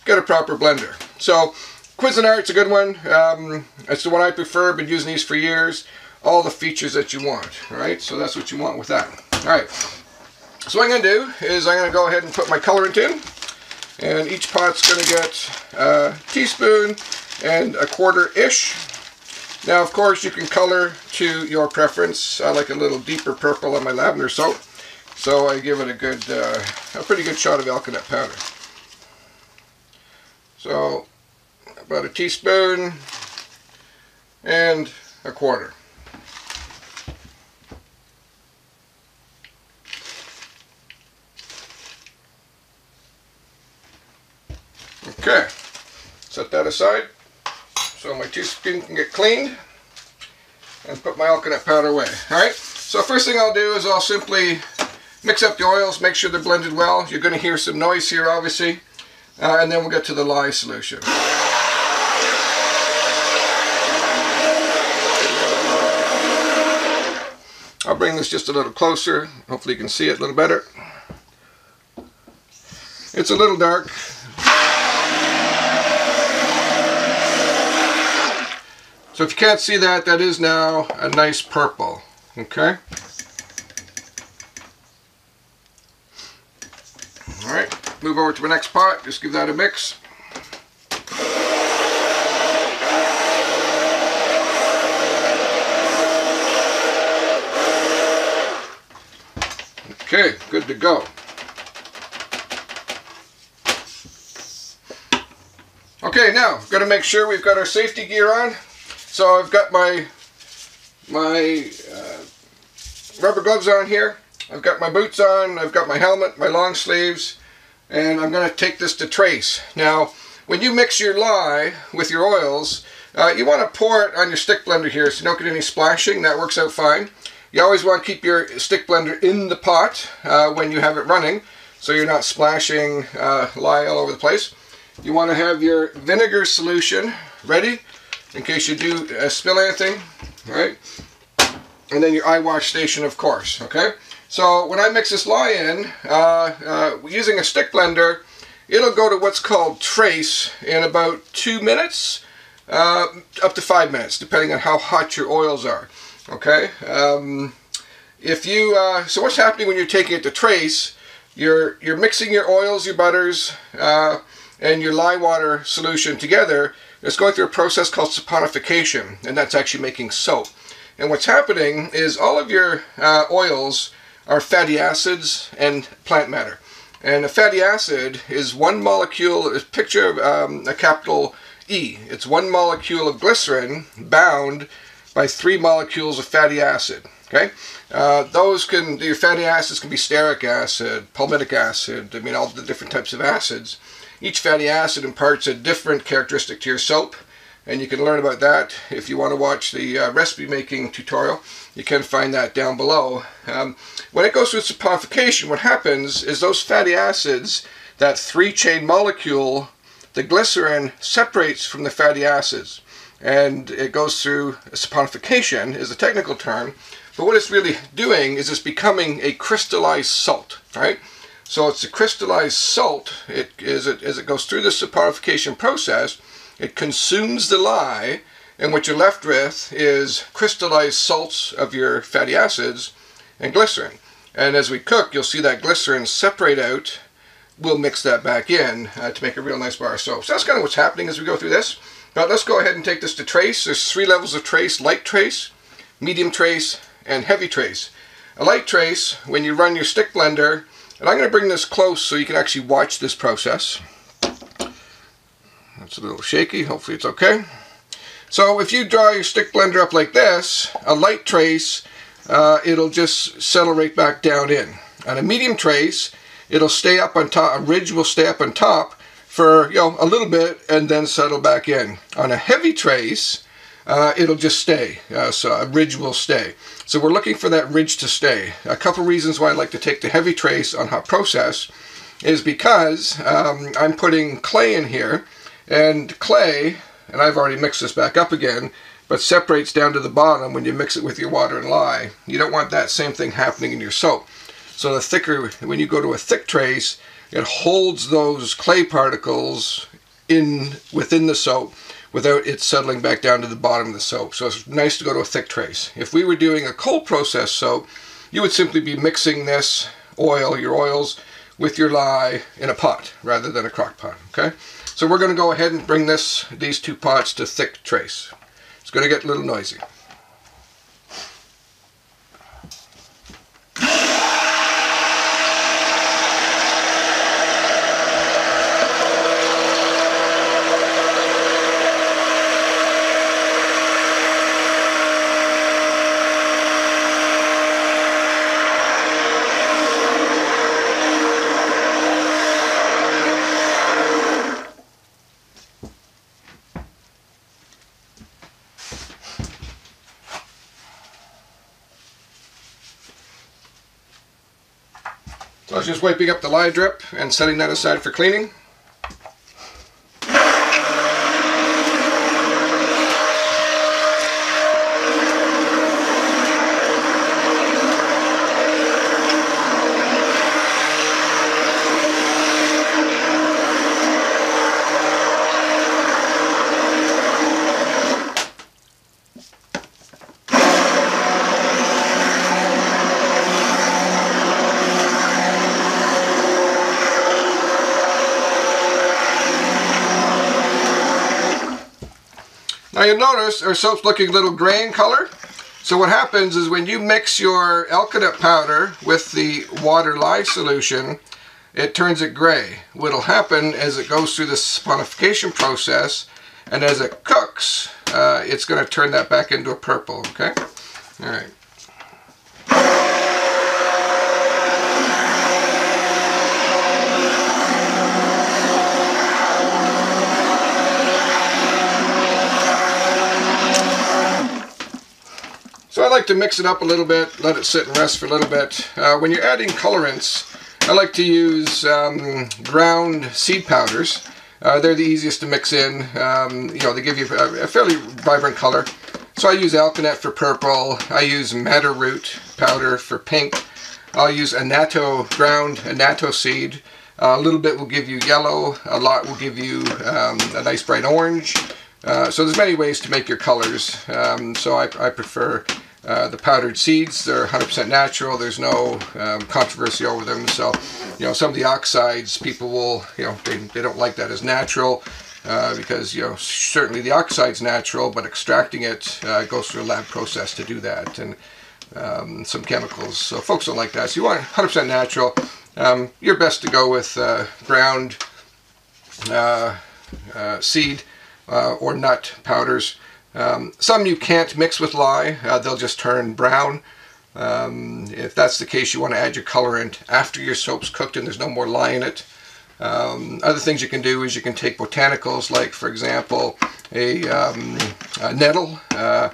Get a proper blender. So Cuisinart's a good one. Um, it's the one I prefer. Been using these for years. All the features that you want. right so that's what you want with that. All right. So what I'm going to do is I'm to go ahead and put my colorant in. And each pot's to get a teaspoon and a quarter-ish now, of course, you can color to your preference. I like a little deeper purple on my lavender soap, so I give it a good, uh, a pretty good shot of alkanet powder. So, about a teaspoon and a quarter. Okay, set that aside. So my teaspoon can get cleaned and put my alkanet powder away. Alright, so first thing I'll do is I'll simply mix up the oils, make sure they're blended well. You're going to hear some noise here, obviously. Uh, and then we'll get to the lye solution. I'll bring this just a little closer. Hopefully you can see it a little better. It's a little dark. So if you can't see that, that is now a nice purple. Okay? Alright, move over to the next pot. Just give that a mix. Okay, good to go. Okay, now, got to make sure we've got our safety gear on. So I've got my my uh, rubber gloves on here. I've got my boots on, I've got my helmet, my long sleeves, and I'm going to take this to trace. Now, when you mix your lye with your oils, uh, you want to pour it on your stick blender here so you don't get any splashing. That works out fine. You always want to keep your stick blender in the pot uh, when you have it running so you're not splashing uh, lye all over the place. You want to have your vinegar solution ready in case you do uh, spill anything, right? And then your eye wash station, of course, okay? So when I mix this lye in, uh, uh, using a stick blender, it'll go to what's called trace in about two minutes, uh, up to five minutes, depending on how hot your oils are. Okay. Um, if you uh, so what's happening when you're taking it to trace? You're you're mixing your oils, your butters, and your lye water solution together. It's going through a process called saponification, and that's actually making soap. And what's happening is all of your uh, oils are fatty acids and plant matter. And a fatty acid is one molecule, picture um, a capital E. It's one molecule of glycerin bound by three molecules of fatty acid. Okay, uh, those can your fatty acids can be stearic acid, palmitic acid. I mean, all the different types of acids. Each fatty acid imparts a different characteristic to your soap, and you can learn about that if you want to watch the uh, recipe making tutorial. You can find that down below. Um, when it goes through saponification, what happens is those fatty acids, that three-chain molecule, the glycerin separates from the fatty acids and it goes through saponification is a technical term but what it's really doing is it's becoming a crystallized salt right so it's a crystallized salt. It is it as it goes through the saponification process it consumes the lye and what you're left with is crystallized salts of your fatty acids and glycerin. And as we cook you'll see that glycerin separate out. We'll mix that back in uh, to make a real nice bar of soap. So that's kind of what's happening as we go through this. Now let's go ahead and take this to trace. There's three levels of trace, light trace, medium trace, and heavy trace. A light trace, when you run your stick blender, and I'm going to bring this close so you can actually watch this process. That's a little shaky, hopefully it's okay. So if you draw your stick blender up like this, a light trace, uh, it'll just settle right back down in. On a medium trace, it'll stay up on top, a ridge will stay up on top, for you know a little bit and then settle back in. On a heavy trace, uh, it'll just stay. Uh, so a ridge will stay. So we're looking for that ridge to stay. A couple reasons why I like to take the heavy trace on hot process is because um, I'm putting clay in here and clay, and I've already mixed this back up again, but separates down to the bottom when you mix it with your water and lye. You don't want that same thing happening in your soap. So the thicker, when you go to a thick trace, it holds those clay particles in within the soap without it settling back down to the bottom of the soap. So it's nice to go to a thick trace. If we were doing a cold process soap, you would simply be mixing this oil, your oils, with your lye in a pot rather than a crock pot. Okay, so we're going to go ahead and bring this these two pots to thick trace. It's going to get a little noisy. Wiping up the lye drip and setting that aside for cleaning. Now you'll soap's looking a little gray in color. So what happens is when you mix your alkanet powder with the water lye solution, it turns it gray. What'll happen as it goes through the saponification process and as it cooks, uh, it's going to turn that back into a purple, okay? All right. So I like to mix it up a little bit, let it sit and rest for a little bit. Uh, when you're adding colorants, I like to use um, ground seed powders. Uh, they're the easiest to mix in. Um, you know, they give you a, a, fairly vibrant color. So I use alkanet for purple. I use madder root powder for pink. I'll use annatto ground annatto seed. Uh, a little bit will give you yellow. A lot will give you um, a nice bright orange. Uh, so there's many ways to make your colors. Um, so I, I prefer uh, the powdered seeds. They're 100% natural. There's no um, controversy over them. So, you know, some of the oxides, people will, you know, they, they don't like that as natural. Uh, because you know certainly the oxide's natural, but extracting it uh, goes through a lab process to do that, and um, some chemicals. So folks don't like that. So you want 100% natural. Um, you're best to go with uh, ground uh, seed or nut powders. Um, some you can't mix with lye, uh, they'll just turn brown. Um, if that's the case, you want to add your colorant after your soap's cooked and there's no more lye in it. Um, other things you can do is you can take botanicals like, for example, a, um, a nettle uh,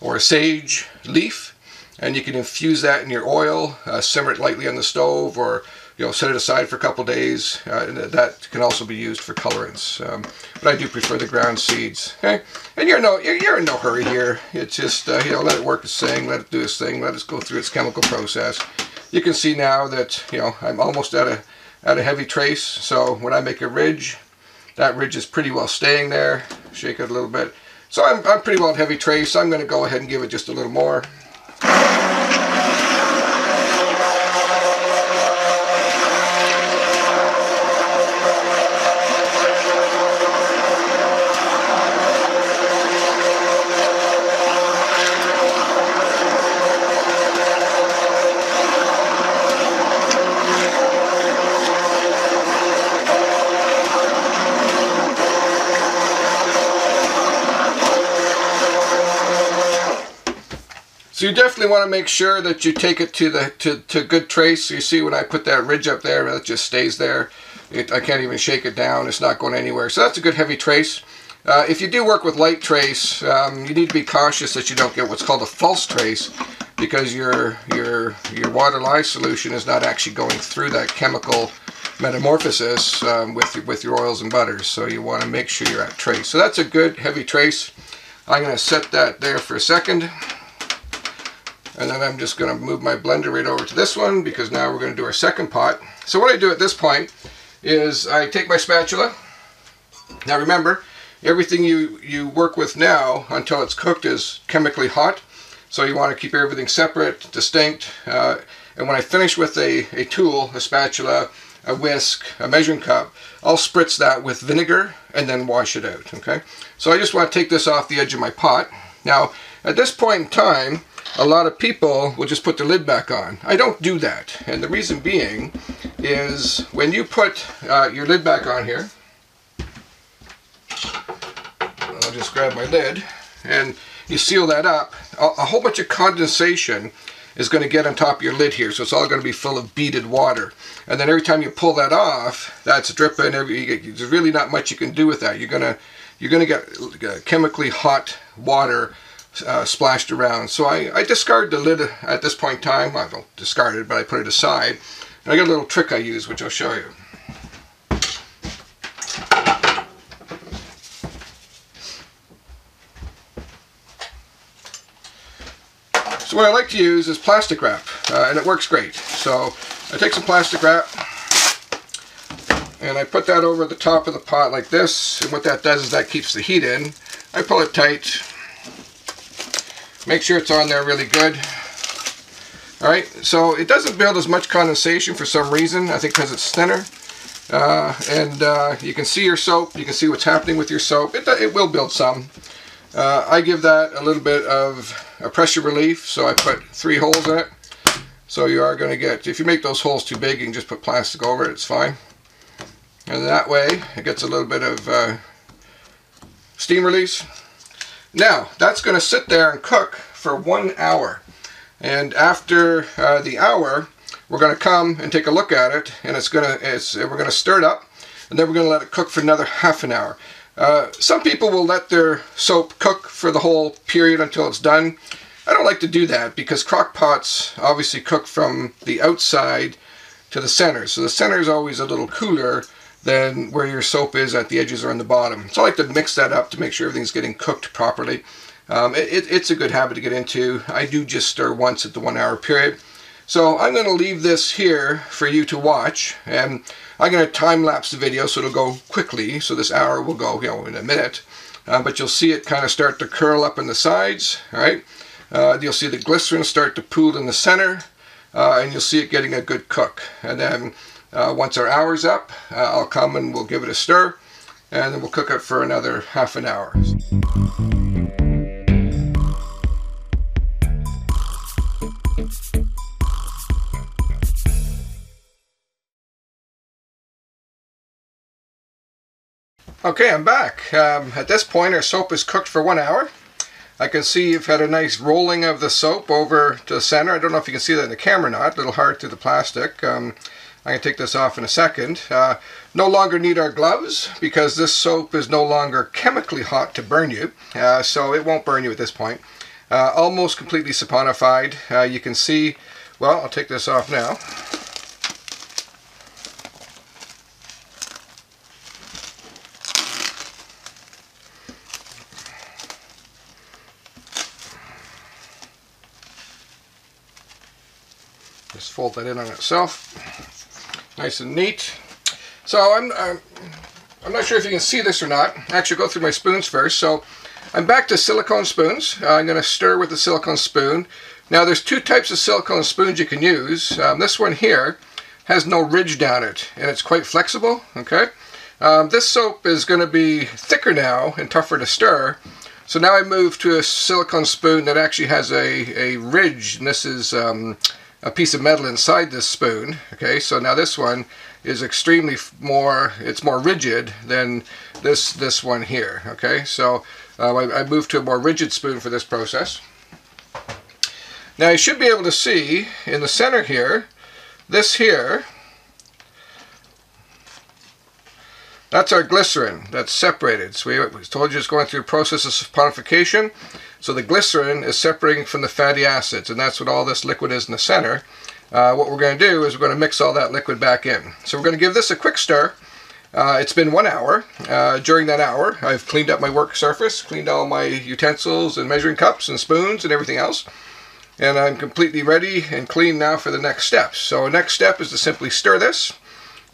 or a sage leaf, and you can infuse that in your oil, uh, simmer it lightly on the stove, or you know, set it aside for a couple days. Uh, and that can also be used for colorants. Um, but I do prefer the ground seeds. Okay, and you're no, you're, in no hurry here. It's just uh, you know, let it work its thing, let it do its thing, let it go through its chemical process. You can see now that you know I'm almost at a at a heavy trace. So when I make a ridge, that ridge is pretty well staying there. Shake it a little bit. So I'm, I'm pretty well at heavy trace. I'm going to go ahead and give it just a little more. So you definitely want to make sure that you take it to the to, to good trace. You see when I put that ridge up there, it just stays there. It, I can't even shake it down. It's not going anywhere. So that's a good heavy trace. Uh, if you do work with light trace, um, you need to be cautious that you don't get what's called a false trace because your your your water lye solution is not actually going through that chemical metamorphosis um, with with your oils and butters. So you want to make sure you're at trace. So that's a good heavy trace. I'm going to set that there for a second. And then I'm just going to move my blender right over to this one because now we're going to do our second pot. So what I do at this point is I take my spatula. Now remember, everything you, you work with now until it's cooked is chemically hot. So you want to keep everything separate, distinct. Uh, and when I finish with a, a tool, a spatula, a whisk, a measuring cup, I'll spritz that with vinegar and then wash it out, okay? So I just want to take this off the edge of my pot. Now, at this point in time, a lot of people will just put the lid back on. I don't do that. And the reason being is when you put uh, your lid back on here, I'll just grab my lid, and you seal that up, a, a whole bunch of condensation is going to get on top of your lid here, so it's all going to be full of beaded water. And then every time you pull that off, that's dripping. Every, there's really not much you can do with that. You're going to you're going to get uh, chemically hot water uh, splashed around. So I, I discard the lid at this point in time. I don't discard it, but I put it aside. And I got a little trick I use, which I'll show you. So what I like to use is plastic wrap, uh, and it works great. So I take some plastic wrap, and I put that over the top of the pot like this, and what that does is that keeps the heat in. I pull it tight, make sure it's on there really good. Alright, so it doesn't build as much condensation for some reason, I think because it's thinner. Uh, and uh, you can see your soap, you can see what's happening with your soap. It, it will build some. Uh, I give that a little bit of a pressure relief, so I put three holes in it. So you are going to get, if you make those holes too big, you can just put plastic over it, it's fine. And that way, it gets a little bit of uh, steam release. Now, that's going to sit there and cook for one hour. And after uh, the hour, we're going to come and take a look at it, and it's going to, it's, we're going to stir it up, and then we're going to let it cook for another half an hour. Uh, some people will let their soap cook for the whole period until it's done. I don't like to do that because crock pots obviously cook from the outside to the center. So the center is always a little cooler than where your soap is at the edges or on the bottom. So I like to mix that up to make sure everything's getting cooked properly. Um, it, it's a good habit to get into. I do just stir once at the one hour period. So I'm going to leave this here for you to watch. And I'm going to time lapse the video so it'll go quickly. So this hour will go you know, in a minute. Uh, but you'll see it kind of start to curl up in the sides. All right. Uh, you'll see the glycerin start to pool in the center. Uh, and you'll see it getting a good cook. And then uh, once our hour's up, uh, I'll come and we'll give it a stir. And then we'll cook it for another half an hour. Okay, I'm back. Um, at this point, our soap is cooked for one hour. I can see you've had a nice rolling of the soap over to the center. I don't know if you can see that in the camera or not. A little hard through the plastic. Um, I'm going to take this off in a second. Uh, no longer need our gloves because this soap is no longer chemically hot to burn you. Uh, so it won't burn you at this point. Uh, almost completely saponified. Uh, you can see, well, I'll take this off now. Just fold that in on itself. Nice and neat. So I'm, I'm, I'm not sure if you can see this or not. Actually, go through my spoons first. So I'm back to silicone spoons. Uh, I'm going to stir with the silicone spoon. Now there's two types of silicone spoons you can use. Um, this one here has no ridge down it and it's quite flexible. Okay. Um, this soap is going to be thicker now and tougher to stir. So now I move to a silicone spoon that actually has a, a ridge and this is um, a piece of metal inside this spoon. Okay, so now this one is extremely more, it's more rigid than this this one here. Okay, so uh, I, I moved to a more rigid spoon for this process. Now you should be able to see in the center here, this here, that's our glycerin that's separated. So we, we told you it's going through a process of saponification. So the glycerin is separating from the fatty acids, and that's what all this liquid is in the center. Uh, what we're going to do is we're going to mix all that liquid back in. So we're going to give this a quick stir. Uh, it's been one hour. Uh, during that hour, I've cleaned up my work surface, cleaned all my utensils and measuring cups and spoons and everything else. And I'm completely ready and clean now for the next steps. So next step is to simply stir this.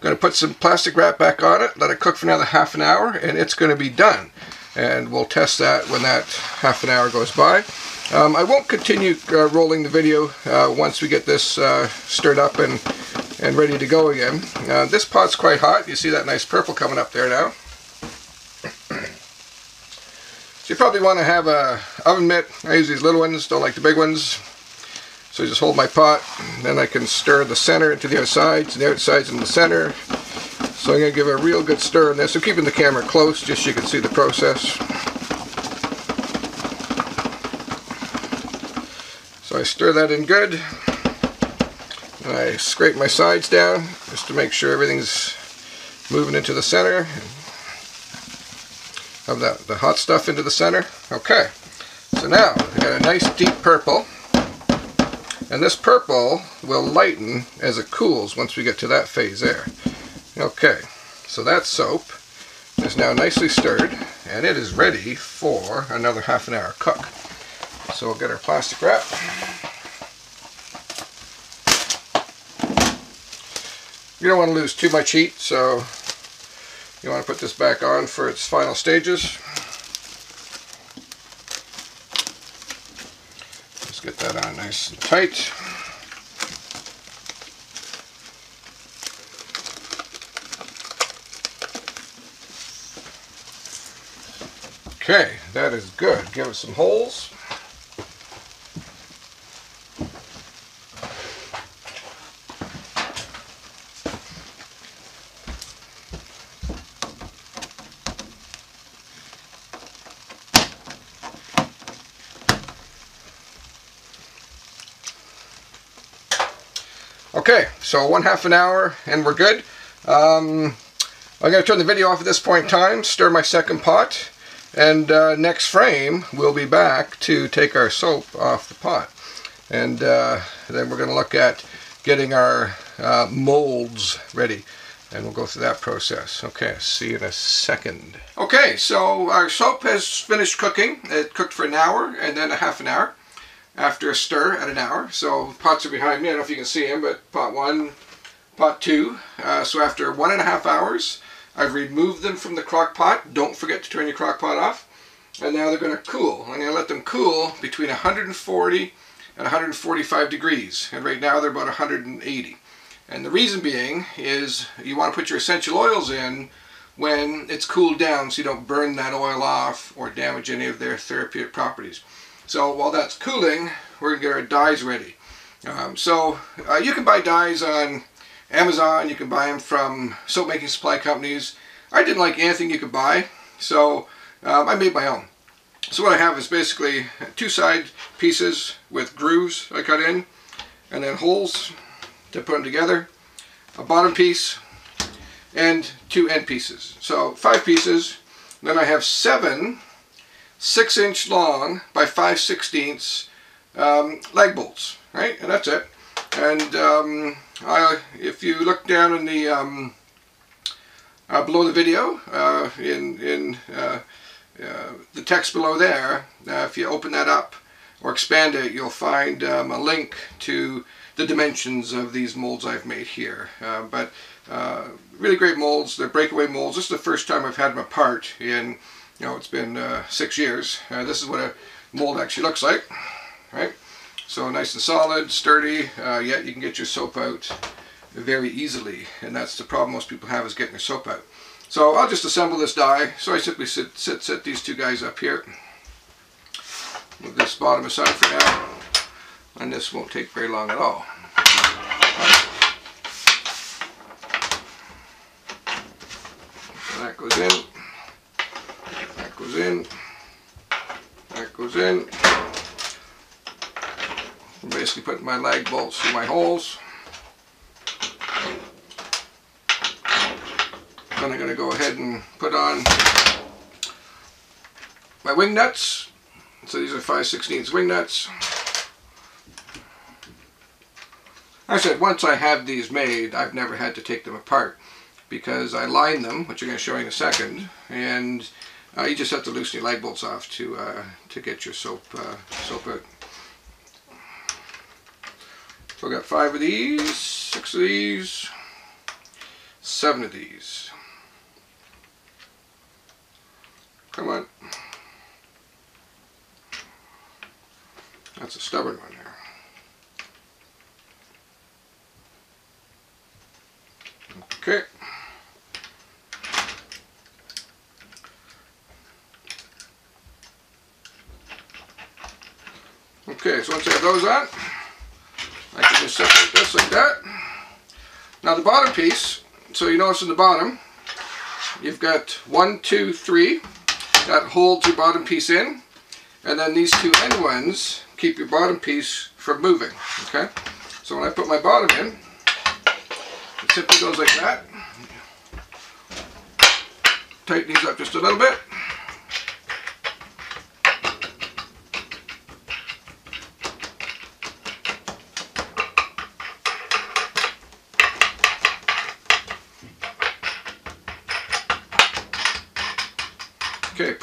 Going to put some plastic wrap back on it, let it cook for another half an hour, and it's going to be done and we'll test that when that half an hour goes by. Um, I won't continue uh, rolling the video uh, once we get this uh, stirred up and, and ready to go again. Uh, this pot's quite hot. You see that nice purple coming up there now. so you probably want to have a oven mitt. I use these little ones, don't like the big ones. So I just hold my pot, then I can stir the center into the outsides, and the outsides into the center, so I'm going to give a real good stir in this. I'm keeping the camera close just so you can see the process. So I stir that in good. And I scrape my sides down just to make sure everything's moving into the center. Of that, the hot stuff into the center. Okay. So now, I've got a nice deep purple. And this purple will lighten as it cools once we get to that phase there. Okay, so that soap is now nicely stirred and it is ready for another half an hour cook. So we'll get our plastic wrap. You don't want to lose too much heat, so you want to put this back on for its final stages. Get that on nice and tight. Okay, that is good. Give it some holes. Okay, so one half an hour and we're good. Um, I'm going to turn the video off at this point in time, stir my second pot, and uh, next frame we'll be back to take our soap off the pot. And uh, then we're going to look at getting our uh, molds ready and we'll go through that process. Okay, see you in a second. Okay, so our soap has finished cooking. It cooked for an hour and then a half an hour after a stir at an hour. So pots are behind me. I don't know if you can see them, but pot one, pot two. Uh, so after one and a half hours, I've removed them from the crock pot. Don't forget to turn your crock pot off. And now they're going to cool. I'm going to let them cool between 140 and 145 degrees. And right now they're about 180. And the reason being is you want to put your essential oils in when it's cooled down so you don't burn that oil off or damage any of their therapeutic properties. So while that's cooling, we're going to get our dies ready. Um, so uh, you can buy dies on Amazon, you can buy them from soap making supply companies. I didn't like anything you could buy, so um, I made my own. So what I have is basically two side pieces with grooves I cut in, and then holes to put them together, a bottom piece, and two end pieces. So five pieces. Then I have seven 6 inch long by 5 sixteenths um, lag bolts, right? And that's it. And um, I, if you look down in the um, uh, below the video, uh, in in uh, uh the text below there, uh, if you open that up or expand it, you'll find um, a link to the dimensions of these molds I've made here. Uh, but really great molds. They're breakaway molds. This is the first time I've had them apart in you know, it's been uh, six years. Uh, this is what a mold actually looks like, right? So nice and solid, sturdy, uh, yet you can get your soap out very easily. And that's the problem most people have is getting their soap out. So I'll just assemble this die. So I simply sit, sit, set these two guys up here. Move this bottom aside for now. And this won't take very long at all. So that goes in in, that goes in. I'm basically putting my lag bolts through my holes. Then I'm going to go ahead and put on my wing nuts. So these are 5 16 wing nuts. I said once I have these made, I've never had to take them apart because I line them, which I'm going to show you in a second, and uh, you just have to loosen your lag bolts off to uh, to get your soap uh, soap out. So I got five of these, six of these, seven of these. Come on. That's a stubborn one there. Okay. Okay, so once have those on, I can just separate this like that. Now the bottom piece, so you notice in the bottom, you've got one, two, three, that holds your bottom piece in, and then these two end ones keep your bottom piece from moving, okay? So when I put my bottom in, it simply goes like that. Tighten these up just a little bit.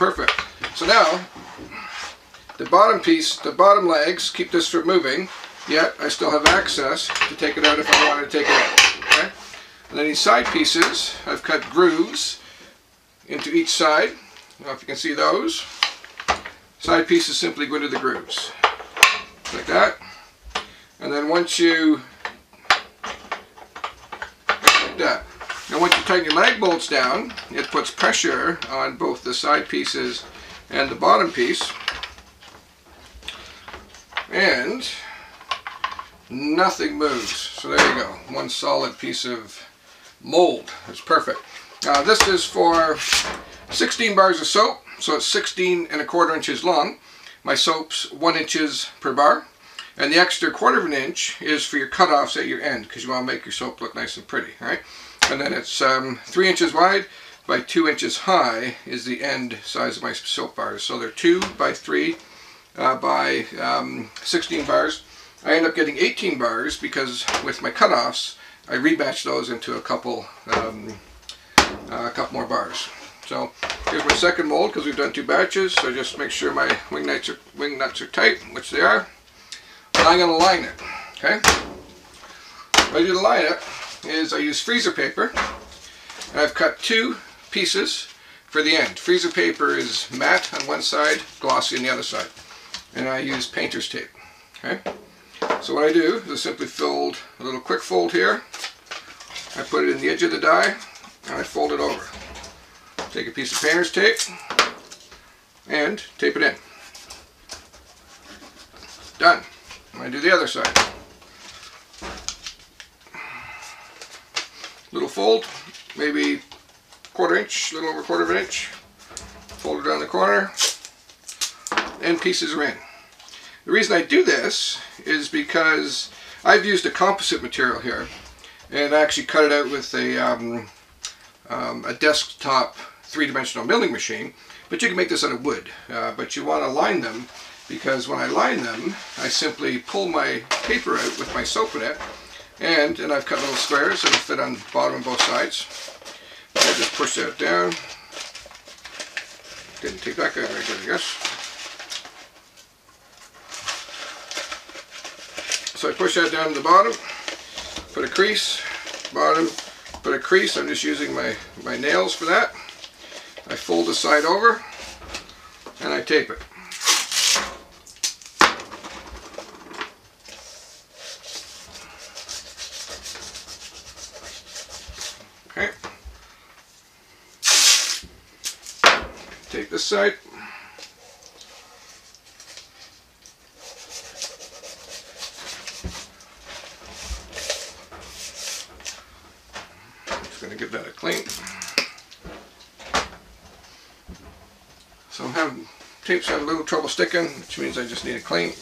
perfect. So now, the bottom piece, the bottom legs, keep this from moving, yet I still have access to take it out if I wanted to take it out. Okay? And then these side pieces, I've cut grooves into each side. Know if you can see those. Side pieces simply go into the grooves. Like that. And then once you, like that. Now once you tighten your lag bolts down, it puts pressure on both the side pieces and the bottom piece. And nothing moves. So there you go. One solid piece of mold. It's perfect. Uh, this is for 16 bars of soap, so it's 16 and a quarter inches long. My soap's one inches per bar. And the extra quarter of an inch is for your cutoffs at your end, because you want to make your soap look nice and pretty, right? And then it's um, three inches wide by two inches high is the end size of my soap bars. So they're two by three uh, by um, 16 bars. I end up getting 18 bars because with my cutoffs, I rebatch those into a couple um, uh, a couple more bars. So here's my second mold because we've done two batches. So just make sure my wing nuts are, wing nuts are tight, which they are. And I'm going to line it. Okay. What I do to line it is I use freezer paper. And I've cut two pieces for the end. Freezer paper is matte on one side, glossy on the other side. And I use painter's tape. Okay. So what I do is I simply fold a little quick fold here. I put it in the edge of the die and I fold it over. Take a piece of painter's tape and tape it in. Done. I'm going to do the other side. Little fold, maybe quarter inch, a little over a quarter of an inch. Fold it down the corner and pieces are in. The reason I do this is because I've used a composite material here and I actually cut it out with a um, um, a desktop three-dimensional milling machine, but you can make this out of wood. Uh, but you want to line them because when I line them, I simply pull my paper out with my soap in it, and, and I've cut little squares that'll fit on the bottom and both sides. I just push that down. Didn't take that guy very good, I guess. So I push that down to the bottom, put a crease, bottom, put a crease, I'm just using my, my nails for that. I fold the side over and I tape it. Okay. This side. going to give that a clean. So I'm having, tape's having a little trouble sticking, which means I just need a clean.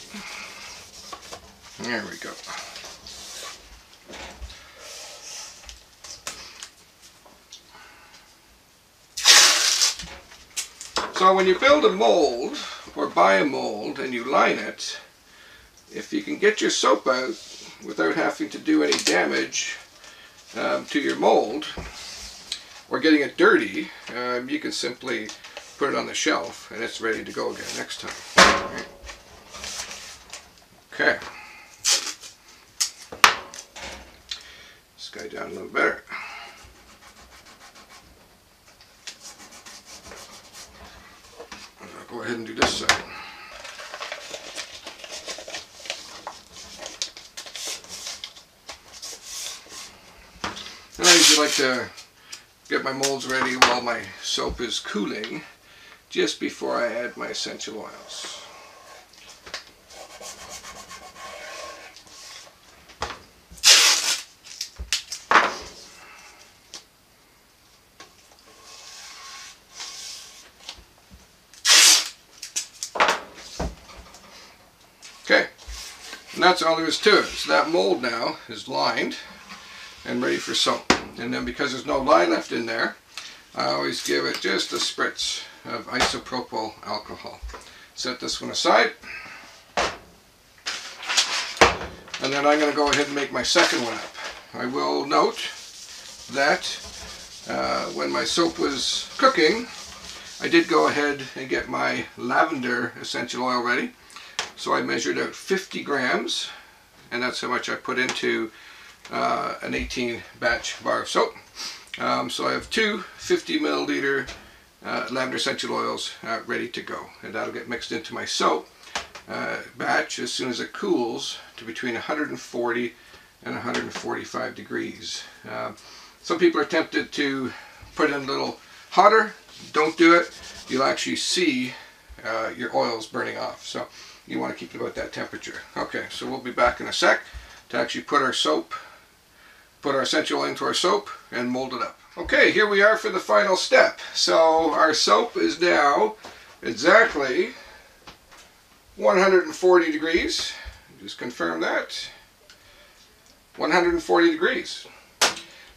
There we go. So when you build a mold, or buy a mold, and you line it, if you can get your soap out without having to do any damage um, to your mold or getting it dirty, um, you can simply put it on the shelf and it's ready to go again next time. Okay. This guy down a little better. I'll go ahead and do this side. And I usually like to get my molds ready while my soap is cooling just before I add my essential oils. Okay, and that's all there is to it. So that mold now is lined and ready for soap. And then because there's no lye left in there, I always give it just a spritz of isopropyl alcohol. Set this one aside. And then I'm going to go ahead and make my second one up. I will note that uh, when my soap was cooking, I did go ahead and get my lavender essential oil ready. So I measured out 50 grams, and that's how much I put into uh, an 18 batch bar of soap. Um, so I have two 50 milliliter uh, lavender essential oils uh, ready to go, and that'll get mixed into my soap uh, batch as soon as it cools to between 140 and 145 degrees. Uh, some people are tempted to put in a little hotter. Don't do it. You'll actually see uh, your oils burning off. So you want to keep it about that temperature. Okay, so we'll be back in a sec to actually put our soap, put our essential into our soap and mold it up. Okay, here we are for the final step. So our soap is now exactly 140 degrees. Just confirm that. 140 degrees.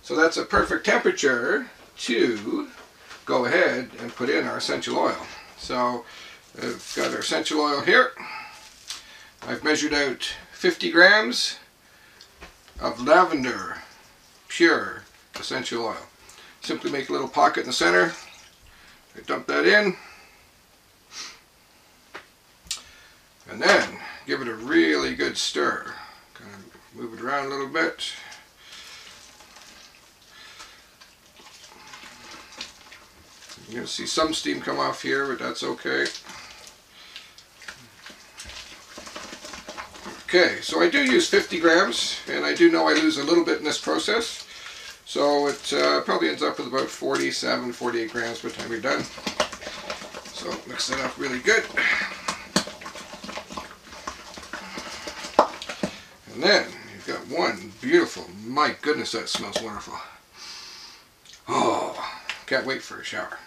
So that's a perfect temperature to go ahead and put in our essential oil. So I've got our essential oil here. I've measured out 50 grams of lavender pure essential oil. Simply make a little pocket in the center. I dump that in. And then give it a really good stir. Kind of move it around a little bit. You're going to see some steam come off here, but that's okay. Okay, so I do use 50 grams, and I do know I lose a little bit in this process. So it uh, probably ends up with about 47, 48 grams by the time you're done. So mix that up really good. And then you've got one beautiful, my goodness that smells wonderful. Oh, can't wait for a shower.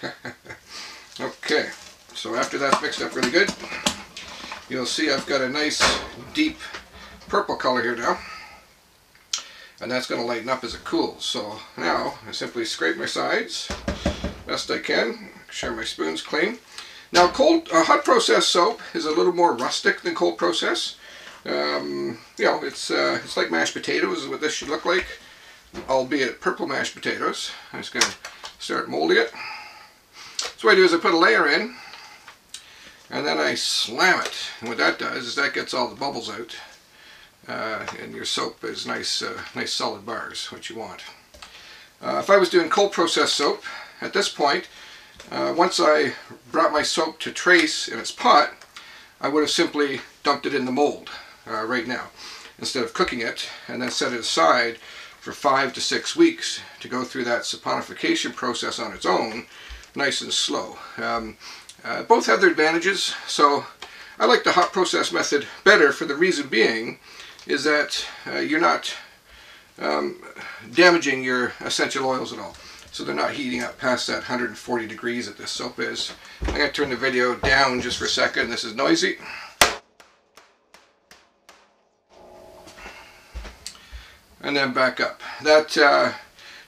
okay, so after that's mixed up really good, you'll see I've got a nice deep purple color here now. And that's going to lighten up as it cools. So now I simply scrape my sides best I can. Make sure my spoon's clean. Now cold, uh, hot process soap is a little more rustic than cold process. Um, you know, it's uh, it's like mashed potatoes is what this should look like, albeit purple mashed potatoes. I'm just going to start molding it. So what I do is I put a layer in, and then I slam it. And what that does is that gets all the bubbles out, uh, and your soap is nice, uh, nice solid bars, what you want. Uh, if I was doing cold process soap, at this point, uh, once I brought my soap to trace in its pot, I would have simply dumped it in the mold uh, right now instead of cooking it and then set it aside for five to six weeks to go through that saponification process on its own nice and slow. Um, uh, both have their advantages so I like the hot process method better for the reason being is that uh, you're not um, damaging your essential oils at all. So they're not heating up past that 140 degrees that this soap is. I'm going to turn the video down just for a second. This is noisy. and then back up. That uh,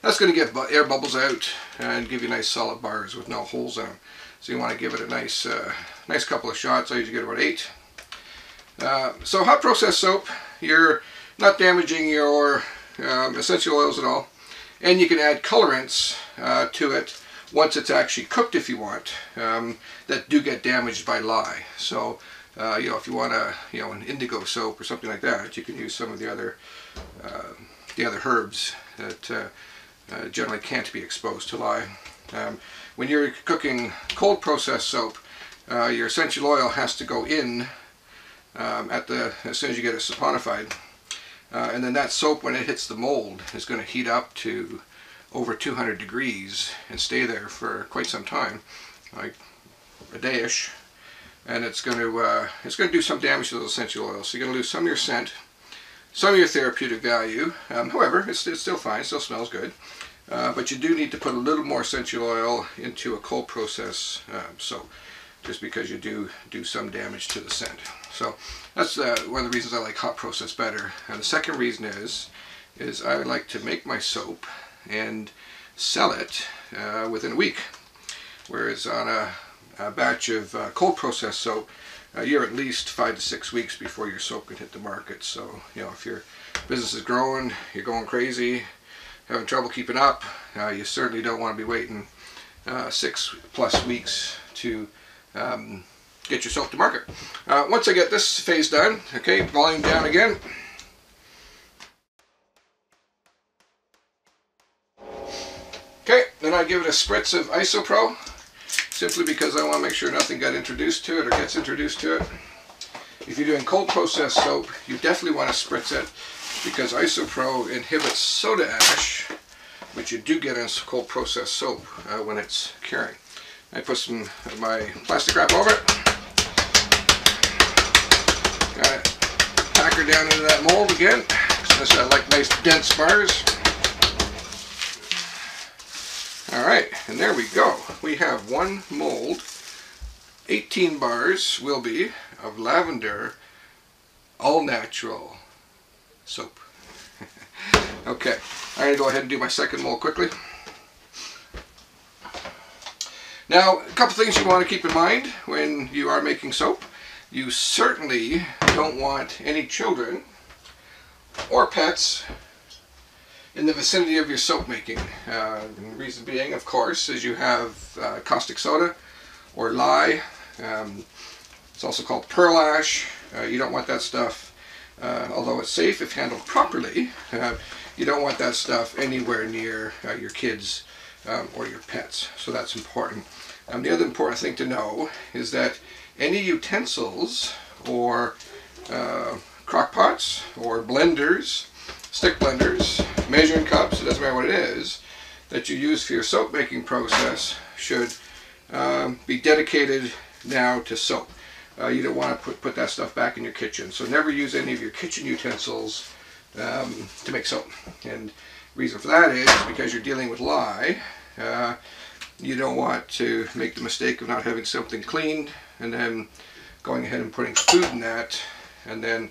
That's going to get air bubbles out and give you nice solid bars with no holes in them. So you want to give it a nice, uh, nice couple of shots. I usually get about eight. Uh, so hot process soap, you're not damaging your um, essential oils at all. And you can add colorants uh, to it once it's actually cooked if you want, um, that do get damaged by lye. So, uh, you know, if you want a, you know, an indigo soap or something like that, you can use some of the other uh, the other herbs that uh, uh, generally can't be exposed to lye. Um, when you're cooking cold process soap, uh, your essential oil has to go in um, at the as soon as you get it saponified. Uh, and then that soap, when it hits the mold, is going to heat up to over 200 degrees and stay there for quite some time, like a dayish. And it's going to uh, it's going to do some damage to those essential oils. So you're going to lose some of your scent, some of your therapeutic value. Um, however, it's, it's, still fine, still smells good. Uh, but you do need to put a little more essential oil into a cold process um, so just because you do do some damage to the scent. So that's uh, one of the reasons I like hot process better. And the second reason is, is I like to make my soap and sell it uh, within a week. Whereas on a, a batch of uh, cold process soap, you're at least five to six weeks before your soap can hit the market. So, you know, if your business is growing, you're going crazy, having trouble keeping up, uh, you certainly don't want to be waiting uh, six plus weeks to um, get yourself to market. Uh, once I get this phase done, okay, volume down again. Okay, then I give it a spritz of Isopro, simply because I want to make sure nothing got introduced to it or gets introduced to it. If you're doing cold process soap, you definitely want to spritz it because Isopro inhibits soda ash, which you do get in cold process soap uh, when it's curing. I put some of my plastic wrap over it. Got it. Pack her down into that mold again. Since I like nice dense bars. Alright, and there we go. We have one mold. 18 bars will be of lavender all natural soap. okay, I'm going to go ahead and do my second mold quickly. Now, a couple things you want to keep in mind when you are making soap. You certainly don't want any children or pets in the vicinity of your soap making. Uh, the reason being, of course, is you have uh, caustic soda or lye. Um, it's also called pearl ash. Uh, you don't want that stuff, uh, although it's safe if handled properly, uh, you don't want that stuff anywhere near uh, your kids um, or your pets. So that's important. Um, the other important thing to know is that any utensils or crock pots or blenders stick blenders, measuring cups, it doesn't matter what it is, that you use for your soap making process should um, be dedicated now to soap. Uh, you don't want to put, put that stuff back in your kitchen. So never use any of your kitchen utensils um, to make soap. And reason for that is because you're dealing with lye. Uh, you don't want to make the mistake of not having something cleaned and then going ahead and putting food in that and then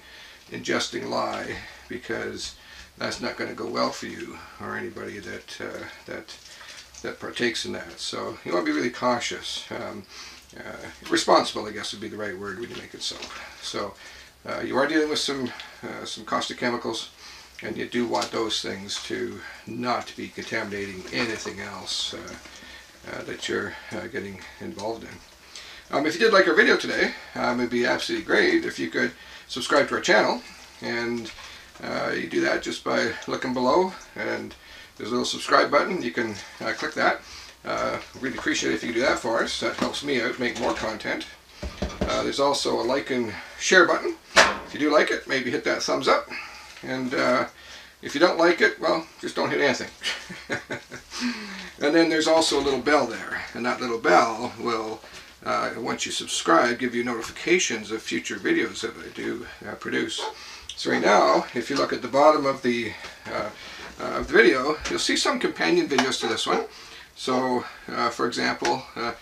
ingesting lye because that's not going to go well for you or anybody that uh, that that partakes in that. So you want to be really cautious. Um, uh, responsible, I guess, would be the right word when you make it soap. So uh, you are dealing with some uh, some caustic chemicals, and you do want those things to not be contaminating anything else uh, uh, that you're getting involved in. Um, if you did like our video today, um, it'd be absolutely great if you could subscribe to our channel and uh, you do that just by looking below and there's a little subscribe button. You can uh, click that. Uh, really appreciate it if you do that for us. That helps me out make more content. Uh, there's also a like and share button. If you do like it, maybe hit that thumbs up. And uh, if you don't like it, well, just don't hit anything. and then there's also a little bell there. And that little bell will, uh, once you subscribe, give you notifications of future videos that I do uh, produce. So right now, if you look at the bottom of the, uh, uh, of the video, you'll see some companion videos to this one. So, uh, for example, uh,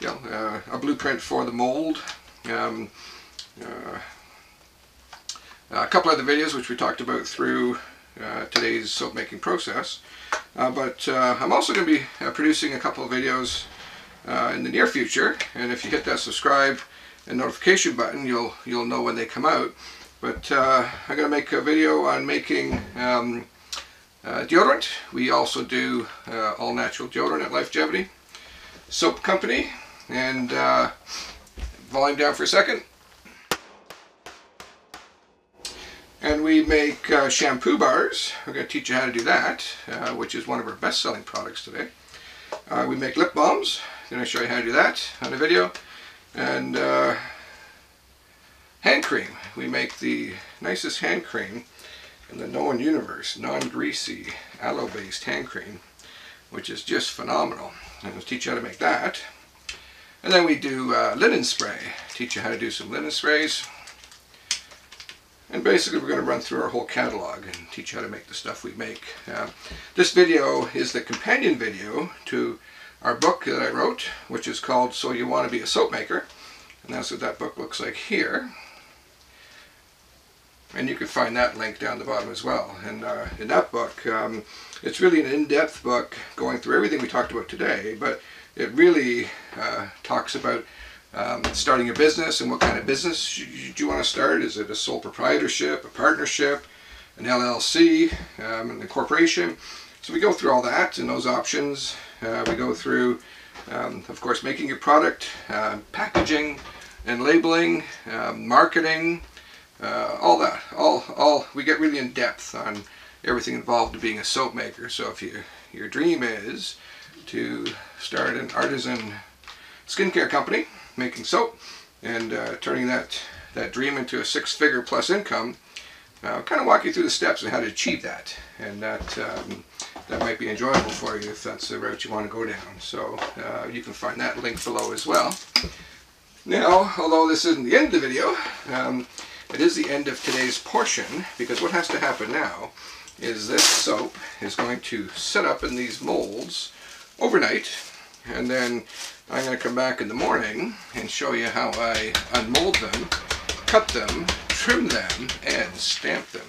you know, uh, a blueprint for the mold, um, uh, a couple other videos which we talked about through today's soap making process. but I'm also going to be producing a couple of videos in the near future, and if you hit that subscribe and notification button, you'll you'll know when they come out. But uh, I'm going to make a video on making um, uh, deodorant. We also do uh, all natural deodorant at Lifegevity Soap Company. And uh, volume down for a second. And we make uh, shampoo bars. We're going to teach you how to do that, uh, which is one of our best-selling products today. we make lip balms. I'm going to show you how to do that on a video. And Hand cream. We make the nicest hand cream in the known universe, non-greasy, aloe-based hand cream, which is just phenomenal. And I'll teach you how to make that. And then we do uh, linen spray. Teach you how to do some linen sprays. And basically we're going to run through our whole catalog and teach you how to make the stuff we make. Uh, this video is the companion video to our book that I wrote, which is called So You Want to Be a Soap Maker. And that's what that book looks like here. And you can find that link down the bottom as well. And uh, in that book, um, it's really an in-depth book going through everything we talked about today, but it really uh, talks about um, starting a business and what kind of business do you want to start. Is it a sole proprietorship, a partnership, an LLC, um, an incorporation? So we go through all that and those options. Uh, we go through Um, of course, making your product, uh, packaging and labeling, um, marketing, uh, all that. All, all we get really in depth on everything involved in being a soap maker. So if you your dream is to start an artisan skincare company making soap and uh, turning that that dream into a six-figure plus income, I'll kind of walk you through the steps on how to achieve that, and that um, that might be enjoyable for you if that's the route you want to go down. So uh, you can find that link below as well. Now, although this isn't the end of the video, um, it is the end of today's portion because what has to happen now is this soap is going to set up in these molds overnight and then I'm going to come back in the morning and show you how I unmold them, cut them, trim them, and stamp them.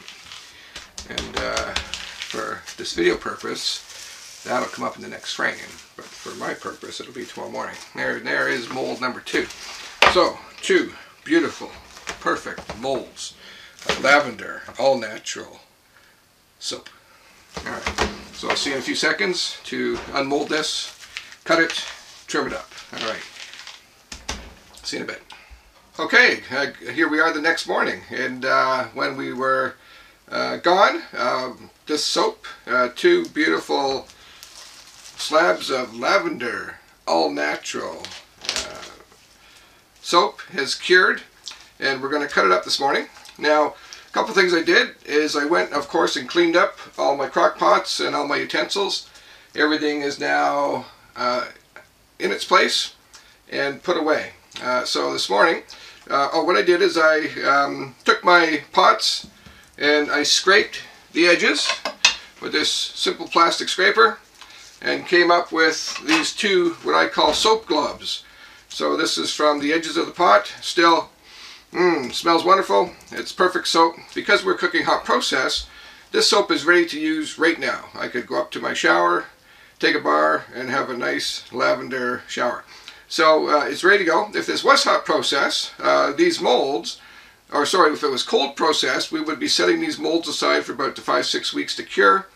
And uh, for this video purpose, that'll come up in the next frame. But for my purpose, it'll be tomorrow morning. There, there is mold number two. So, two beautiful, perfect. Molds. Of lavender, all natural. Soap. Alright, so I'll see you in a few seconds to unmold this, cut it, trim it up. Alright, see you in a bit. Okay, uh, here we are the next morning, and uh, when we were uh, gone, um, this soap, uh, two beautiful slabs of lavender, all natural uh, soap has cured, and we're going to cut it up this morning. Now, a couple things I did is I went, of course, and cleaned up all my crock pots and all my utensils. Everything is now uh, in its place and put away. Uh, so this morning, uh, oh, what I did is I um, took my pots and I scraped the edges with this simple plastic scraper and came up with these two what I call soap globs. So this is from the edges of the pot, still Mmm, smells wonderful. It's perfect soap. Because we're cooking hot process, this soap is ready to use right now. I could go up to my shower, take a bar, and have a nice lavender shower. So uh, it's ready to go. If this was hot process, uh, these molds, or sorry, if it was cold process, we would be setting these molds aside for about five, six weeks to cure.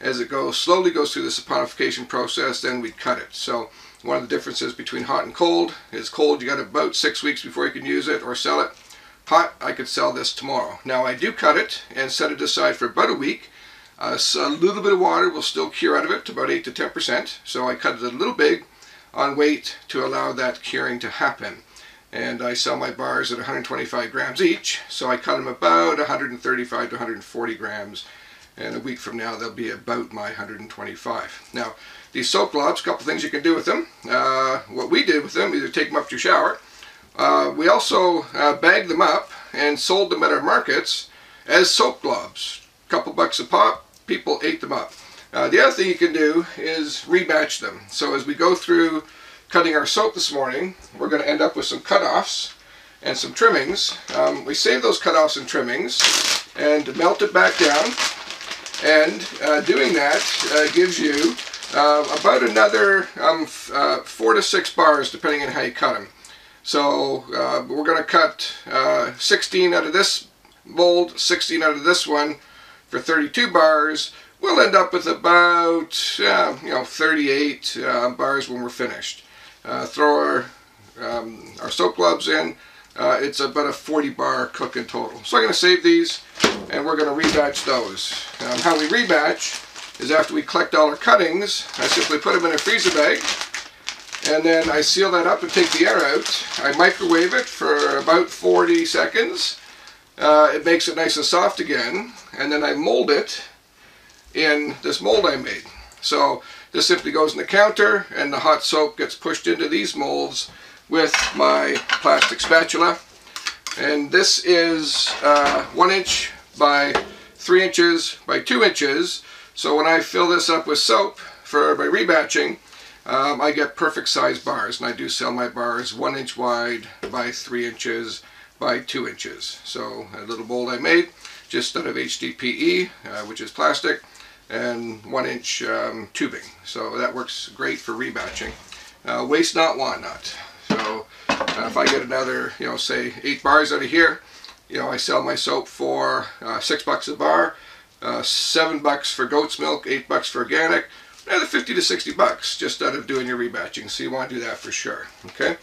As it goes, slowly goes through the saponification process, then we cut it. So one of the differences between hot and cold is cold, you got about six weeks before you can use it or sell it. Hot, I could sell this tomorrow. Now I do cut it and set it aside for about a week. Uh, so a little bit of water will still cure out of it to about 8 to 10%. So I cut it a little big on weight to allow that curing to happen. And I sell my bars at 125 grams each. So I cut them about 135 to 140 grams. And a week from now they'll be about my 125. Now these soap globs, a couple things you can do with them. Uh, what we did with them, either take them up to shower. Uh, we also uh, bagged them up and sold them at our markets as soap globs. A couple bucks a pop, people ate them up. Uh, the other thing you can do is rebatch them. So as we go through cutting our soap this morning, we're going to end up with some cutoffs and some trimmings. Um, we save those cutoffs and trimmings and melt it back down. And uh, doing that uh, gives you uh, about another um, uh, four to six bars depending on how you cut them. So uh, we're going to cut uh, 16 out of this mold, 16 out of this one for 32 bars. We'll end up with about uh, you know 38 uh, bars when we're finished. throw our, um, our soap globs in. it's about a 40 bar cook in total. So I'm going to save these and we're going to rebatch those. Um, how we rebatch is after we collect all our cuttings, I simply put them in a freezer bag, and then I seal that up and take the air out. I microwave it for about 40 seconds. Uh, it makes it nice and soft again, and then I mold it in this mold I made. So this simply goes in the counter, and the hot soap gets pushed into these molds with my plastic spatula. And this is uh, one inch by three inches by two inches so when I fill this up with soap for my rebatching, um, I get perfect size bars. And I do sell my bars one inch wide by three inches by two inches. So a little mold I made just out of HDPE, uh, which is plastic, and one inch um, tubing. So that works great for rebatching. Uh, waste not, want not. So uh, if I get another, you know, say eight bars out of here, you know, I sell my soap for uh, six bucks a bar uh, seven bucks for goat's milk, eight bucks for organic, another 50 to 60 bucks just out of doing your rebatching. So you want to do that for sure. Okay.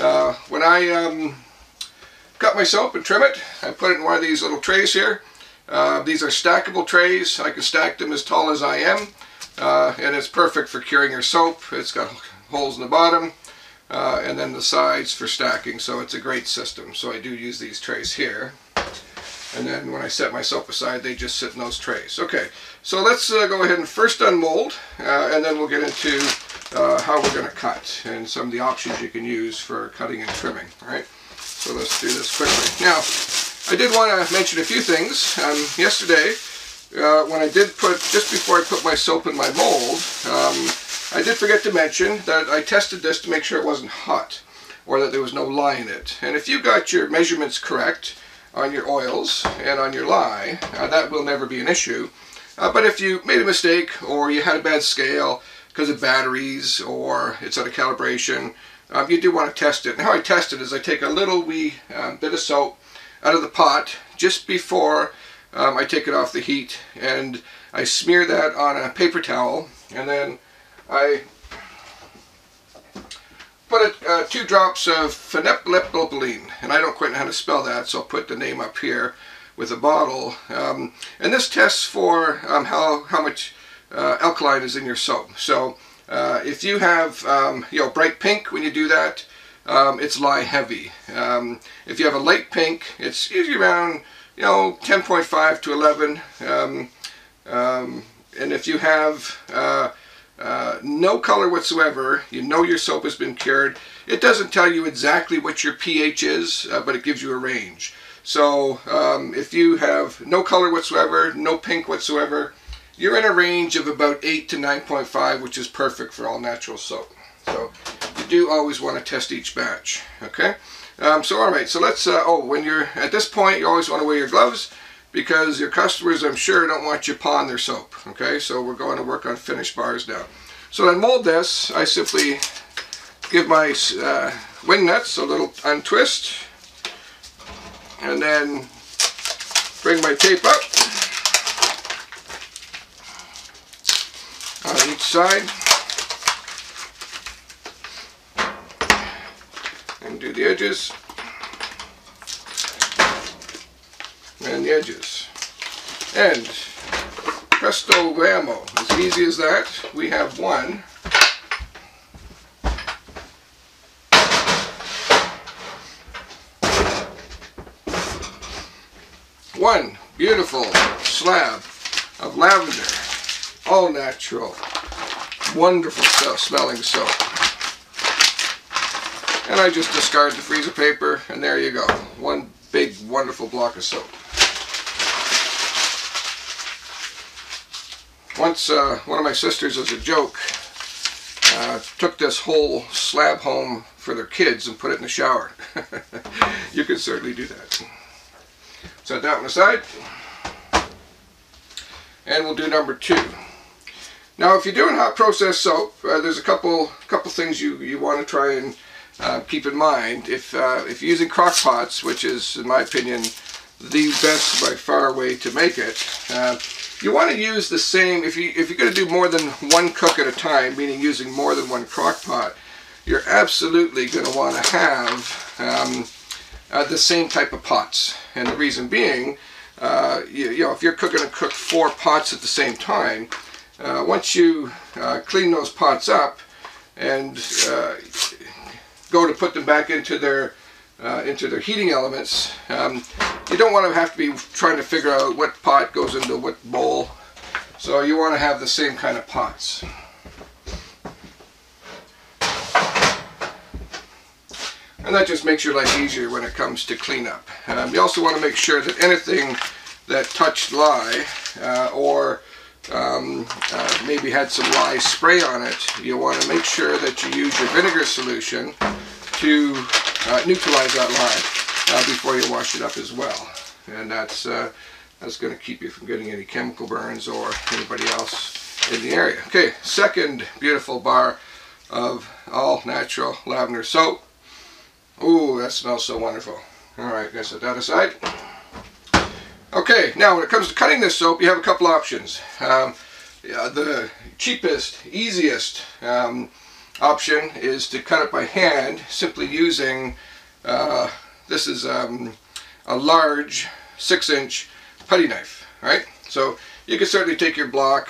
Uh, when I um, cut my soap and trim it, I put it in one of these little trays here. Uh, these are stackable trays. I can stack them as tall as I am. Uh, and it's perfect for curing your soap. It's got holes in the bottom uh, and then the sides for stacking so it's a great system so I do use these trays here and then when I set myself aside they just sit in those trays. Okay so let's uh, go ahead and first unmold uh, and then we'll get into uh, how we're going to cut and some of the options you can use for cutting and trimming all right? So let's do this quickly. Now I did want to mention a few things. Um, yesterday uh, when I did put just before I put my soap in my mold um, I did forget to mention that I tested this to make sure it wasn't hot or that there was no lye in it. And if you got your measurements correct on your oils and on your lye, uh, that will never be an issue. Uh, but if you made a mistake or you had a bad scale because of batteries or it's out of calibration, um, you do want to test it. And how I test it is I take a little wee um, bit of soap out of the pot just before um, I take it off the heat and I smear that on a paper towel and then I put uh, two drops of phenethylamine, and I don't quite know how to spell that, so I'll put the name up here with a bottle. Um, and this tests for um, how, how much uh, alkaline is in your soap. So uh, if you have um, you know bright pink when you do that, um, it's lye heavy. Um, if you have a light pink, it's usually around you know 10.5 to 11. Um, and if you have uh, no color whatsoever. You know your soap has been cured. It doesn't tell you exactly what your pH is, uh, but it gives you a range. So um, if you have no color whatsoever, no pink whatsoever, you're in a range of about 8 to 9.5, which is perfect for all natural soap. So you do always want to test each batch. Okay. Um, so all right. So let's. Uh, oh, when you're at this point, you always want to wear your gloves because your customers, I'm sure, don't want you pawing their soap. Okay, so we're going to work on finished bars now. So to mold this, I simply give my uh, wing nuts a little untwist and then bring my tape up on each side and do the edges. And the edges. And presto ramo, as easy as that, we have one. One beautiful slab of lavender, all natural, wonderful smelling soap. And I just discard the freezer paper, and there you go. One big, wonderful block of soap. Once uh, one of my sisters, as a joke, uh, took this whole slab home for their kids and put it in the shower. you could certainly do that. Set that one aside. And we'll do number two. Now, if you're doing hot process soap, uh, there's a couple couple things you, you want to try and uh, keep in mind. If, uh, if you're using crock pots, which is, in my opinion, the best by far way to make it, uh, you want to use the same, if, you, if you're going to do more than one cook at a time, meaning using more than one crock pot, you're absolutely going to want to have um, uh, the same type of pots. And the reason being, uh, you, you, know, if you're cooking to cook four pots at the same time, uh, once you uh, clean those pots up and uh, go to put them back into their uh, into their heating elements. Um, you don't want to have to be trying to figure out what pot goes into what bowl. So you want to have the same kind of pots. And that just makes your life easier when it comes to cleanup. Um, you also want to make sure that anything that touched lye uh, or um, uh, maybe had some lye spray on it, you want to make sure that you use your vinegar solution to neutralize that lye uh, before you wash it up as well. And that's, uh, that's going to keep you from getting any chemical burns or anybody else in the area. Okay, second beautiful bar of all natural lavender soap. Ooh, that smells so wonderful. Alright, gonna set that aside. Okay, now when it comes to cutting this soap, you have a couple options. Um, the cheapest, easiest um, option is to cut it by hand, simply using, uh, this is um, a large six inch putty knife, right? So you can certainly take your block,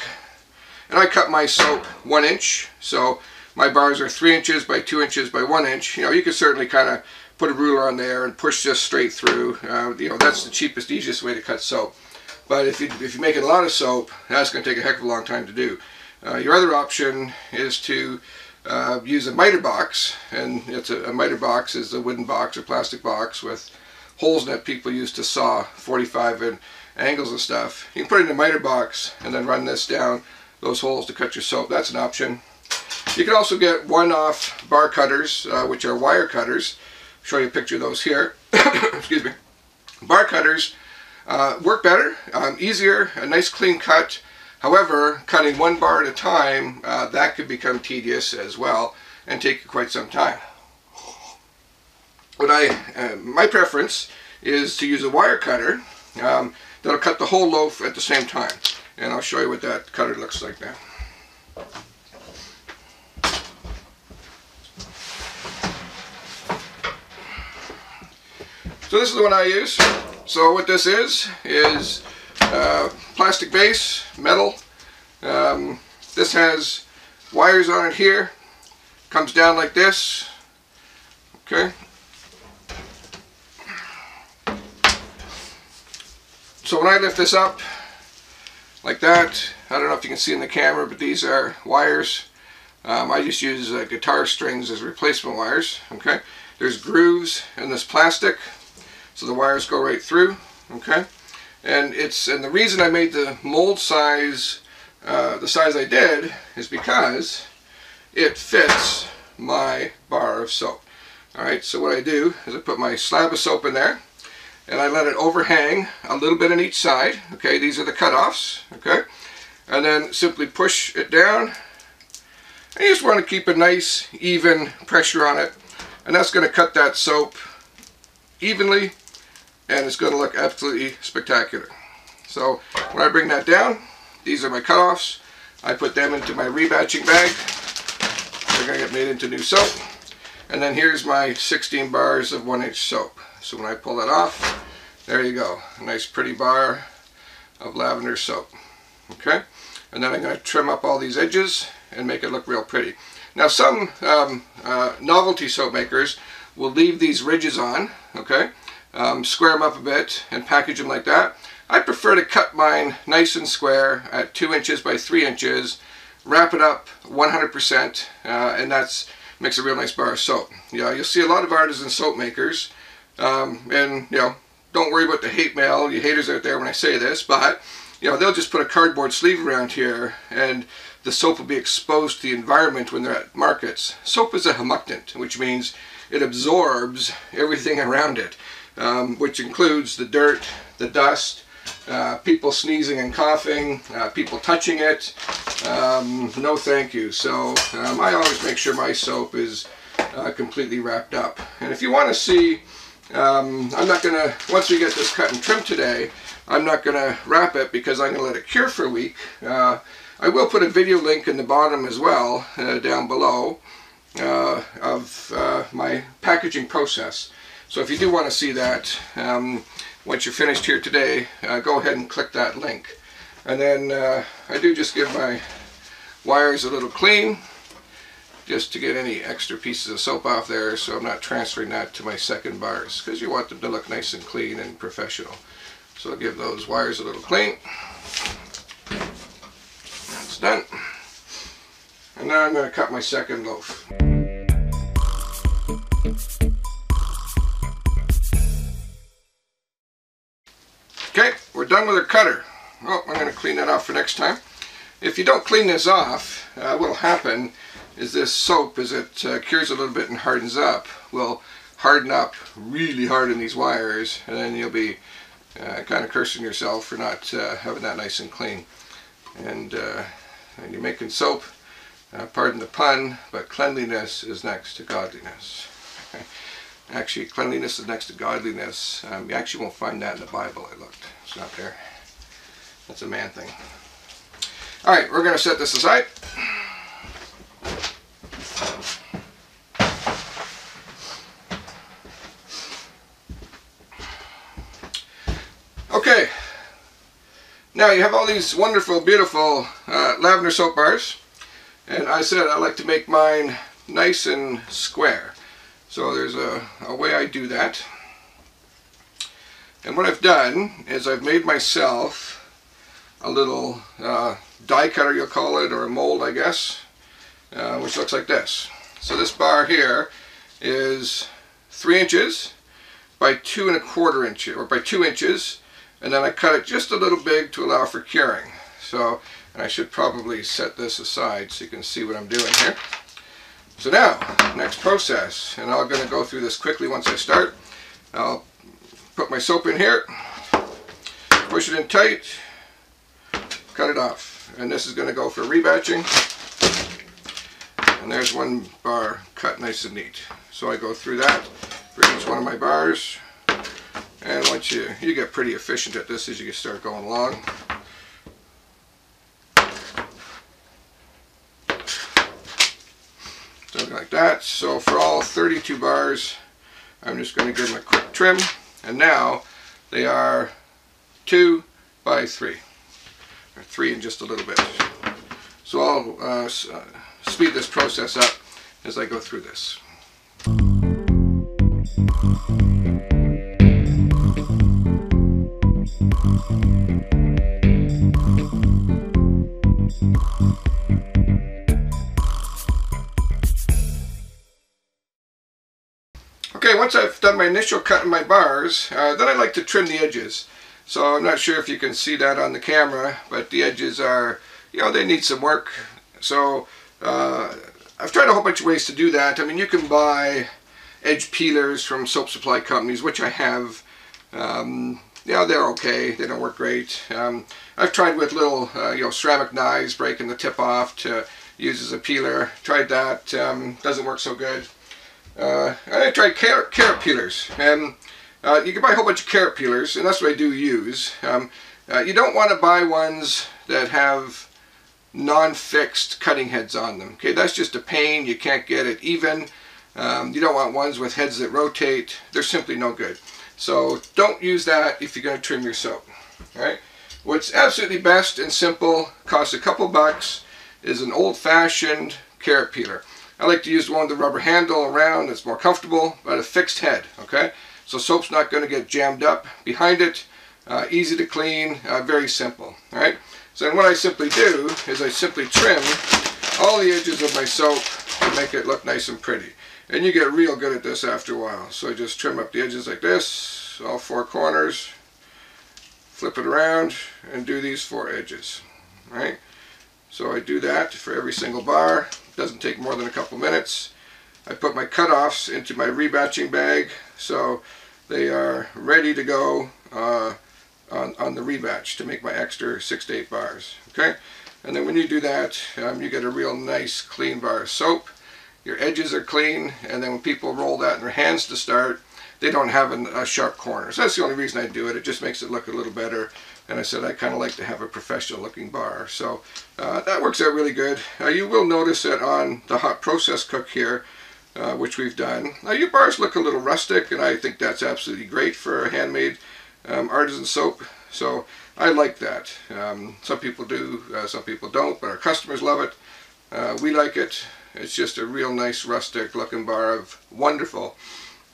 and I cut my soap one inch, so my bars are three inches by two inches by one inch. You know, you can certainly kind of put a ruler on there and push just straight through. Uh, you know, that's the cheapest, easiest way to cut soap. But if, you, if you're making a lot of soap, that's going to take a heck of a long time to do. Uh, your other option is to uh, use a miter box, and it's a, a miter box is a wooden box or plastic box with holes in it people use to saw 45 and angles and stuff. You can put it in a miter box and then run this down those holes to cut your soap. That's an option. You can also get one-off bar cutters, uh, which are wire cutters. I'll show you a picture of those here. Excuse me. Bar cutters uh, work better, um, easier, a nice clean cut. However, cutting one bar at a time, uh, that could become tedious as well and take quite some time. What I, uh, my preference is to use a wire cutter um, that'll cut the whole loaf at the same time. And I'll show you what that cutter looks like now. So this is the one I use. So what this is, is uh, plastic base, metal. Um, this has wires on it here. Comes down like this. Okay. So when I lift this up, like that, I don't know if you can see in the camera, but these are wires. Um, I just use uh, guitar strings as replacement wires. Okay. There's grooves in this plastic. So the wires go right through, okay? And it's and the reason I made the mold size uh, the size I did is because it fits my bar of soap. Alright, so what I do is I put my slab of soap in there and I let it overhang a little bit on each side. Okay, these are the cutoffs. Okay, and then simply push it down. And you just want to keep a nice even pressure on it and that's going to cut that soap evenly and it's going to look absolutely spectacular. So when I bring that down, these are my cutoffs. I put them into my rebatching bag. They're going to get made into new soap. And then here's my 16 bars of 1 inch soap. So when I pull that off, there you go. A nice pretty bar of lavender soap. Okay? And then I'm going to trim up all these edges and make it look real pretty. Now some um, uh, novelty soap makers will leave these ridges on, okay? Um, square them up a bit and package them like that. I prefer to cut mine nice and square at 2 inches by 3 inches, wrap it up 100%, uh, and that's makes a real nice bar of soap. Yeah, you'll see a lot of artisan soap makers, um, and you know, don't worry about the hate mail, you haters out there when I say this, but you know, they'll just put a cardboard sleeve around here and the soap will be exposed to the environment when they're at markets. Soap is a humectant, which means it absorbs everything around it um, which includes the dirt, the dust, uh, people sneezing and coughing, uh, people touching it. Um, no thank you. So um, I always make sure my soap is uh, completely wrapped up. And if you want to see, um, I'm not going to, once we get this cut and trimmed today, I'm not going to wrap it because I'm going to let it cure for a week. Uh, I will put a video link in the bottom as well, uh, down below, uh, of my packaging process. So if you do want to see that, um, once you're finished here today, uh, go ahead and click that link. And then uh, I do just give my wires a little clean, just to get any extra pieces of soap off there so I'm not transferring that to my second bars, because you want them to look nice and clean and professional. So I'll give those wires a little clean. That's done. And now I'm going to cut my second loaf. Okay, we're done with our cutter. Oh, I'm going to clean that off for next time. If you don't clean this off, uh, what will happen is this soap, as it uh, cures a little bit and hardens up, will harden up really hard in these wires, and then you'll be uh, kind of cursing yourself for not uh, having that nice and clean. And uh, when you're making soap, uh, pardon the pun, but cleanliness is next to godliness. Actually, cleanliness is next to godliness. Um, you actually won't find that in the Bible. I looked. It's not there. That's a man thing. Alright, we're going to set this aside. Okay, now you have all these wonderful, beautiful uh, lavender soap bars. And I said I like to make mine nice and square. So there's a, a way I do that. And what I've done is I've made myself a little uh, die cutter you'll call it, or a mold I guess, uh, which looks like this. So this bar here is three inches by two and a quarter inches, or by two inches, and then I cut it just a little big to allow for curing. So, and I should probably set this aside so you can see what I'm doing here. So now, next process, and I'm going to go through this quickly once I start. I'll put my soap in here, push it in tight, cut it off. And this is going to go for rebatching. And there's one bar cut nice and neat. So I go through that for each one of my bars. And once you, you get pretty efficient at this as you start going along. Something like that. So for all 32 bars, I'm just going to give them a quick trim. And now they are 2 by 3. Or 3 in just a little bit. So I'll uh, uh, speed this process up as I go through this. Once I've done my initial cut in my bars, uh, then I like to trim the edges. So I'm not sure if you can see that on the camera, but the edges are, you know, they need some work. So uh, I've tried a whole bunch of ways to do that. I mean, you can buy edge peelers from soap supply companies, which I have. Um, yeah, they're okay. They don't work great. Um, I've tried with little, uh, you know, ceramic knives, breaking the tip off to use as a peeler. Tried that. Um, doesn't work so good. Uh, I tried carrot, carrot peelers, and uh, you can buy a whole bunch of carrot peelers, and that's what I do use. Um, uh, you don't want to buy ones that have non-fixed cutting heads on them. Okay, that's just a pain. You can't get it even. Um, you don't want ones with heads that rotate. They're simply no good. So don't use that if you're going to trim your soap. All right. What's absolutely best and simple, costs a couple bucks, is an old-fashioned carrot peeler. I like to use one with the rubber handle around. It's more comfortable, but a fixed head, okay? So soap's not going to get jammed up behind it. Uh, easy to clean, uh, very simple, all right? So then what I simply do is I simply trim all the edges of my soap to make it look nice and pretty. And you get real good at this after a while. So I just trim up the edges like this, all four corners, flip it around, and do these four edges, all right? So I do that for every single bar. Doesn't take more than a couple minutes. I put my cutoffs into my rebatching bag so they are ready to go uh, on, on the rebatch to make my extra six to eight bars. Okay, and then when you do that, um, you get a real nice clean bar of soap. Your edges are clean, and then when people roll that in their hands to start, they don't have an, a sharp corner. So that's the only reason I do it. It just makes it look a little better. And I said I kind of like to have a professional looking bar. So uh, that works out really good. Uh, you will notice that on the hot process cook here, uh, which we've done, uh, your bars look a little rustic and I think that's absolutely great for a handmade um, artisan soap. So I like that. Um, some people do, uh, some people don't, but our customers love it. Uh, we like it. It's just a real nice rustic looking bar of wonderful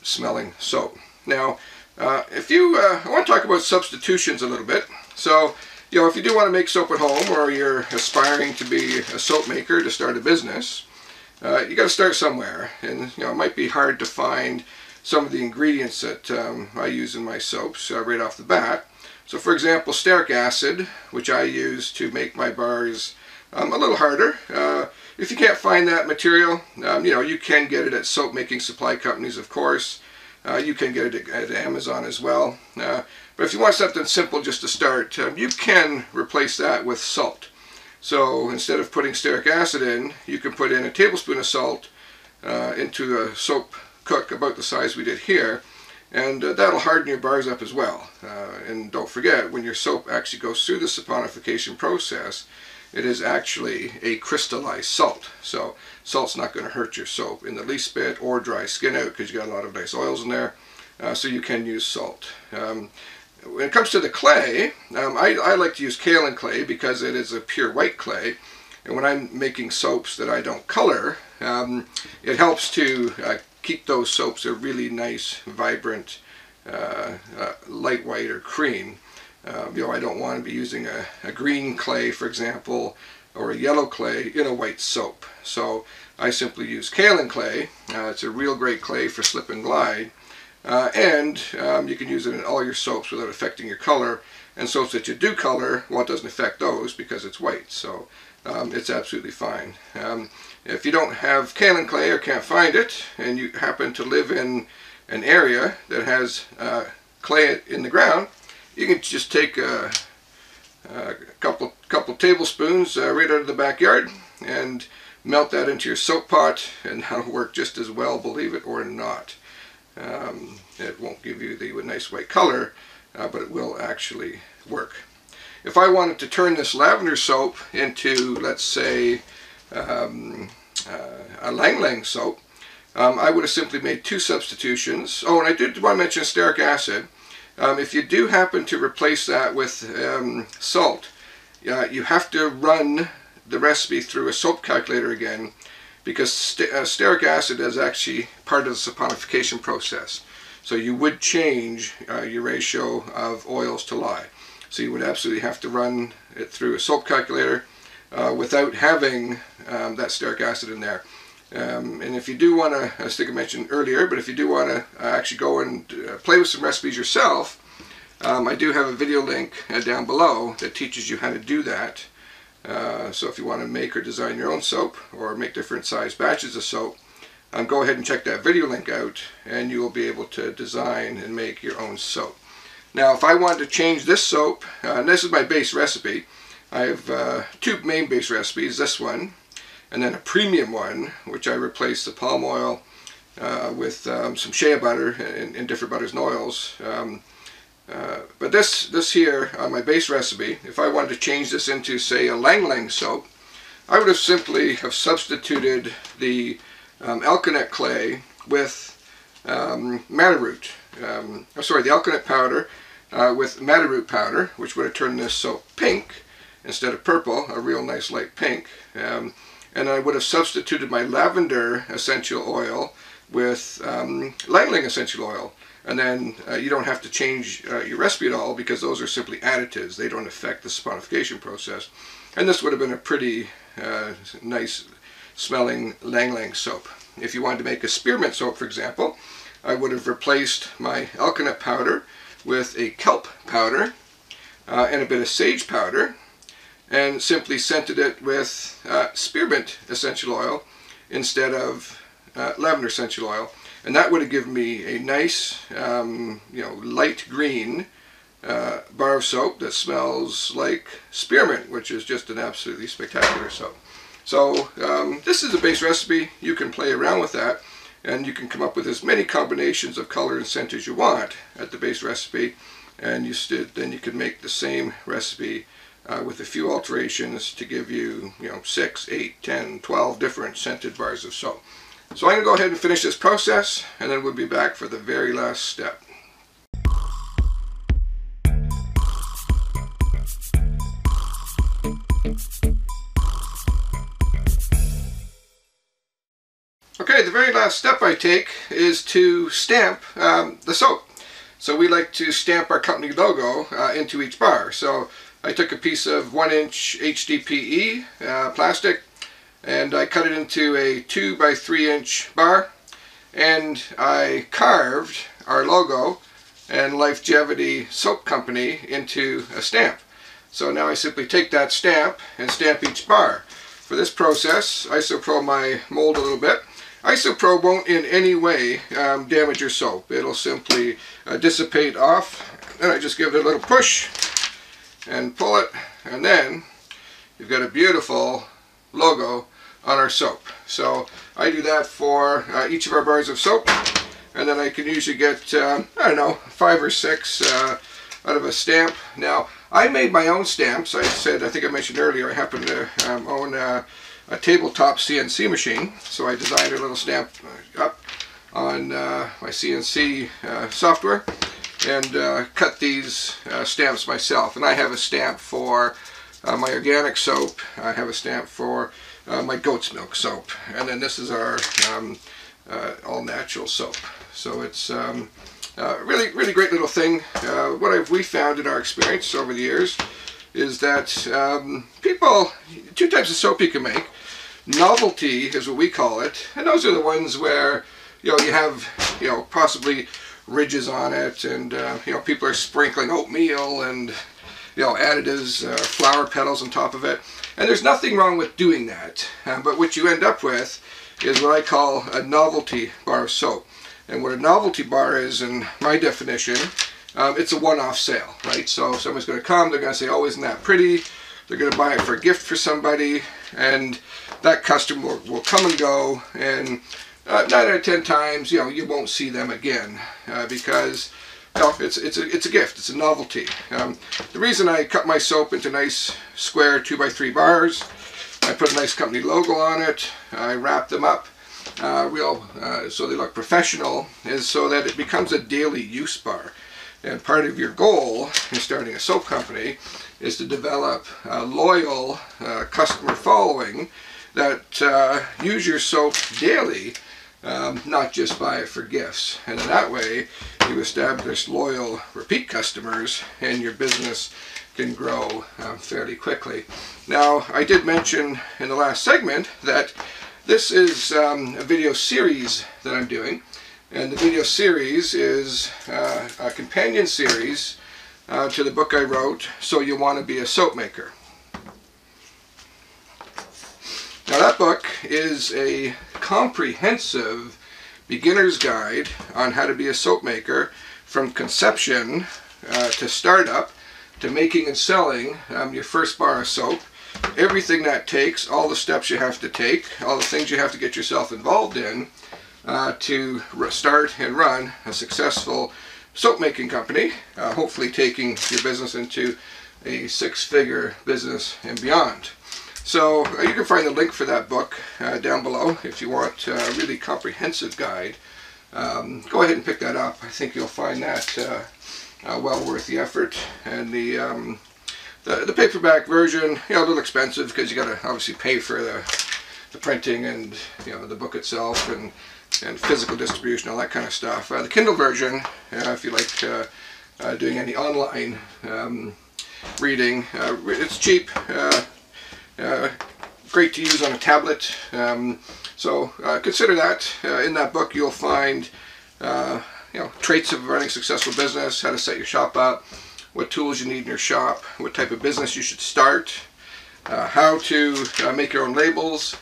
smelling soap. Now, uh, if you, uh, I want to talk about substitutions a little bit. So, you know, if you do want to make soap at home or you're aspiring to be a soap maker to start a business, uh, you got to start somewhere. And, you know, it might be hard to find some of the ingredients that um, I use in my soaps uh, right off the bat. So, for example, stearic acid, which I use to make my bars um, a little harder. If you can't find that material, um, you know, you can get it at soap making supply companies, of course. Uh, you can get it at, Amazon as well. Uh, but if you want something simple just to start, um, you can replace that with salt. So instead of putting stearic acid in, you can put in a tablespoon of salt uh, into a soap cook about the size we did here. And uh, that'll harden your bars up as well. Uh, and don't forget, when your soap actually goes through the saponification process, it is actually a crystallized salt. So salt's not going to hurt your soap in the least bit or dry skin out because you got a lot of nice oils in there. Uh, so you can use salt. Um, when it comes to the clay, um, I, I, like to use kaolin clay because it is a pure white clay. And when I'm making soaps that I don't color, um, it helps to uh, keep those soaps a really nice, vibrant, uh, uh, light white or cream. Uh, you know, I don't want to be using a, a, green clay, for example, or a yellow clay in a white soap. So I simply use kaolin clay. Uh, it's a real great clay for slip and glide. Uh, and um, you can use it in all your soaps without affecting your color. And soaps that you do color, well, it doesn't affect those because it's white. So um, it's absolutely fine. Um, if you don't have kaolin clay or can't find it, and you happen to live in an area that has uh, clay in the ground, you can just take a, a couple couple tablespoons uh, right out of the backyard and melt that into your soap pot, and that'll work just as well, believe it or not. Um, it won't give you the nice white color, uh, but it will actually work. If I wanted to turn this lavender soap into, let's say, um, uh, a Ylang Ylang soap, um, I would have simply made two substitutions. Oh, and I did want to mention stearic acid. Um, if you do happen to replace that with um, salt, uh, you have to run the recipe through a soap calculator again because st uh, stearic acid is actually part of the saponification process. So you would change uh, your ratio of oils to lye. So you would absolutely have to run it through a soap calculator uh, without having um, that stearic acid in there. Um, and if you do want to, as Stig mentioned earlier, but if you do want to uh, actually go and uh, play with some recipes yourself, um, I do have a video link uh, down below that teaches you how to do that. Uh, so if you want to make or design your own soap or make different size batches of soap, um, go ahead and check that video link out and you will be able to design and make your own soap. Now if I wanted to change this soap, uh, and this is my base recipe, I have uh, two main base recipes, this one and then a premium one which I replaced the palm oil uh, with um, some shea butter and, and, different butters and oils. Um, uh, but this, this here, uh, my base recipe, if I wanted to change this into, say, a Ylang Ylang soap, I would have simply have substituted the um, alkanet clay with um, root. Um, oh, sorry, the alkanet powder uh, with root powder, which would have turned this soap pink instead of purple, a real nice light pink. Um, and I would have substituted my lavender essential oil with um, Ylang Ylang essential oil and then uh, you don't have to change uh, your recipe at all because those are simply additives. They don't affect the saponification process. And this would have been a pretty uh, nice smelling Ylang Ylang soap. If you wanted to make a spearmint soap, for example, I would have replaced my alkanet powder with a kelp powder uh, and a bit of sage powder and simply scented it with uh, spearmint essential oil instead of uh, lavender essential oil and that would have given me a nice, um, you know, light green uh, bar of soap that smells like spearmint, which is just an absolutely spectacular soap. So um, this is a base recipe. You can play around with that and you can come up with as many combinations of color and scent as you want at the base recipe and you then you can make the same recipe uh, with a few alterations to give you, you know, 6, 8, 10, 12 different scented bars of soap. So I'm going to go ahead and finish this process and then we'll be back for the very last step. Okay, the very last step I take is to stamp um, the soap. So we like to stamp our company logo uh, into each bar. So I took a piece of 1 inch HDPE uh, plastic and I cut it into a 2 by 3 inch bar and I carved our logo and Lifegevity Soap Company into a stamp. So now I simply take that stamp and stamp each bar. For this process, I isopro my mold a little bit. Isopro won't in any way um, damage your soap. It'll simply uh, dissipate off. Then I just give it a little push and pull it and then you've got a beautiful logo on our soap. So I do that for uh, each of our bars of soap and then I can usually get, uh, I don't know, five or six uh, out of a stamp. Now I made my own stamps. I said, I think I mentioned earlier, I happen to um, own a, tabletop CNC machine. So I designed a little stamp uh, up on uh, my CNC uh, software and uh, cut these uh, stamps myself. And I have a stamp for uh, my organic soap. I have a stamp for my goat's milk soap. And then this is our um, all natural soap. So it's um, uh, really, really great little thing. Uh, what have we found in our experience over the years is that um, people, two types of soap you can make. Novelty is what we call it, and those are the ones where you know you have you know possibly ridges on it, and uh, you know people are sprinkling oatmeal and you know additives, uh, flower petals on top of it, and there's nothing wrong with doing that. Uh, but what you end up with is what I call a novelty bar of soap. And what a novelty bar is, in my definition, um, it's a one-off sale, right? So someone's going to come, they're going to say, oh, isn't that pretty? They're going to buy it for a gift for somebody, and that customer will, will come and go, and uh, nine out of ten times, you know, you won't see them again uh, because you know, it's it's a it's a gift. It's a novelty. Um, the reason I cut my soap into nice square two by three bars, I put a nice company logo on it. I wrap them up uh, real, uh, so they look professional, is so that it becomes a daily use bar. And part of your goal in starting a soap company is to develop a loyal uh, customer following that uh, use your soap daily, um, not just buy it for gifts. And in that way, you establish loyal repeat customers and your business can grow um, fairly quickly. Now, I did mention in the last segment that this is um, a video series that I'm doing, and the video series is uh, a companion series uh, to the book I wrote, So You Want to Be a Soap Maker. Now that book is a comprehensive beginner's guide on how to be a soap maker from conception uh, to startup to making and selling um, your first bar of soap everything that takes, all the steps you have to take, all the things you have to get yourself involved in uh, to start and run a successful soap making company, uh, hopefully taking your business into a six-figure business and beyond. So uh, you can find the link for that book uh, down below if you want a really comprehensive guide. Um, go ahead and pick that up. I think you'll find that uh, uh, well worth the effort and the um, the, the paperback version, you know, a little expensive because you got to obviously pay for the, the printing and, you know, the book itself and, and physical distribution, all that kind of stuff. Uh, the Kindle version, uh, if you like doing any online um, reading, it's cheap, great to use on a tablet. Um, so consider that. in that book you'll find, you know, traits of running a successful business, how to set your shop up, what tools you need in your shop, what type of business you should start, uh, how to uh, make your own labels,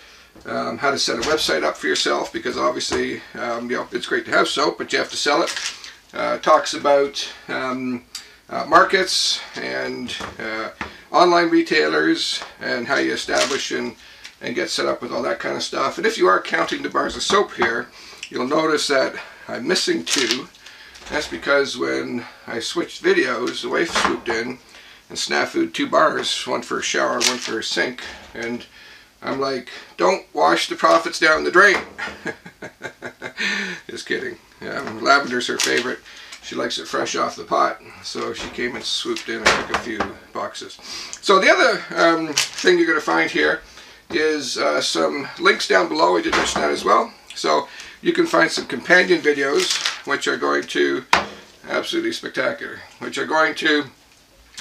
um, how to set a website up for yourself because obviously um, you know it's great to have soap but you have to sell it. Uh, talks about um, uh, markets and uh, online retailers and how you establish and, and get set up with all that kind of stuff. And if you are counting the bars of soap here, you'll notice that I'm missing two that's because when I switched videos, the wife swooped in and snafu'd two bars, one for a shower, one for a sink. And I'm like, don't wash the profits down the drain. Just kidding. Yeah, lavender's her favorite. She likes it fresh off the pot. So she came and swooped in and took a few boxes. So the other um, thing you're going to find here is uh, some links down below. I did mention that as well. So you can find some companion videos which are going to absolutely spectacular which are going to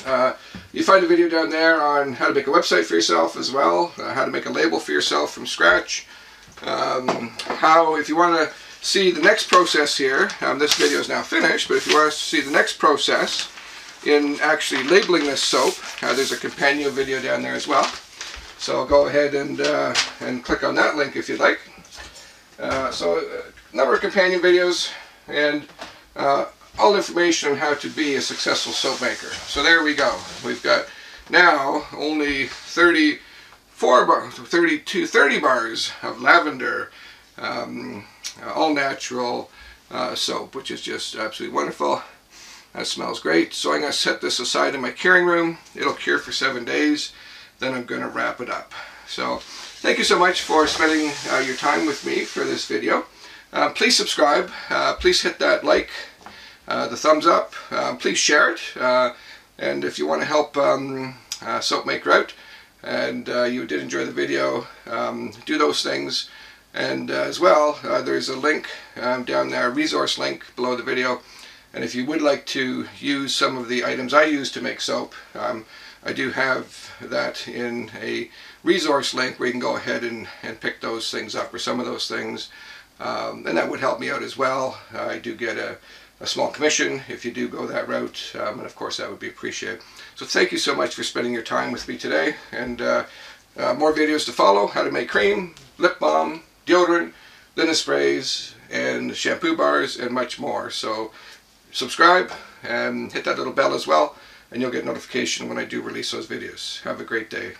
uh, you find a video down there on how to make a website for yourself as well uh, how to make a label for yourself from scratch um, how if you want to see the next process here um, this video is now finished but if you want to see the next process in actually labeling this soap uh, there's a companion video down there as well so go ahead and uh, and click on that link if you'd like uh, so a uh, number of companion videos and uh, all information on how to be a successful soap maker. So there we go. We've got now only 34 bar, 32, 30 bars of lavender, um, all natural uh, soap, which is just absolutely wonderful. That smells great. So I'm going to set this aside in my curing room. It'll cure for seven days. Then I'm going to wrap it up. So thank you so much for spending uh, your time with me for this video. Uh, please subscribe. Uh, please hit that like, uh, the thumbs up. Uh, please share it. Uh, and if you want to help um, Soap Maker out and you did enjoy the video, um, do those things. And as well, there's a link um, down there, resource link below the video. And if you would like to use some of the items I use to make soap, um, I do have that in a resource link where you can go ahead and, and pick those things up or some of those things. Um, and that would help me out as well. I do get a, a small commission if you do go that route, um, and of course that would be appreciated. So thank you so much for spending your time with me today, and uh, uh, more videos to follow, how to make cream, lip balm, deodorant, linen sprays, and shampoo bars, and much more. So subscribe, and hit that little bell as well, and you'll get notification when I do release those videos. Have a great day.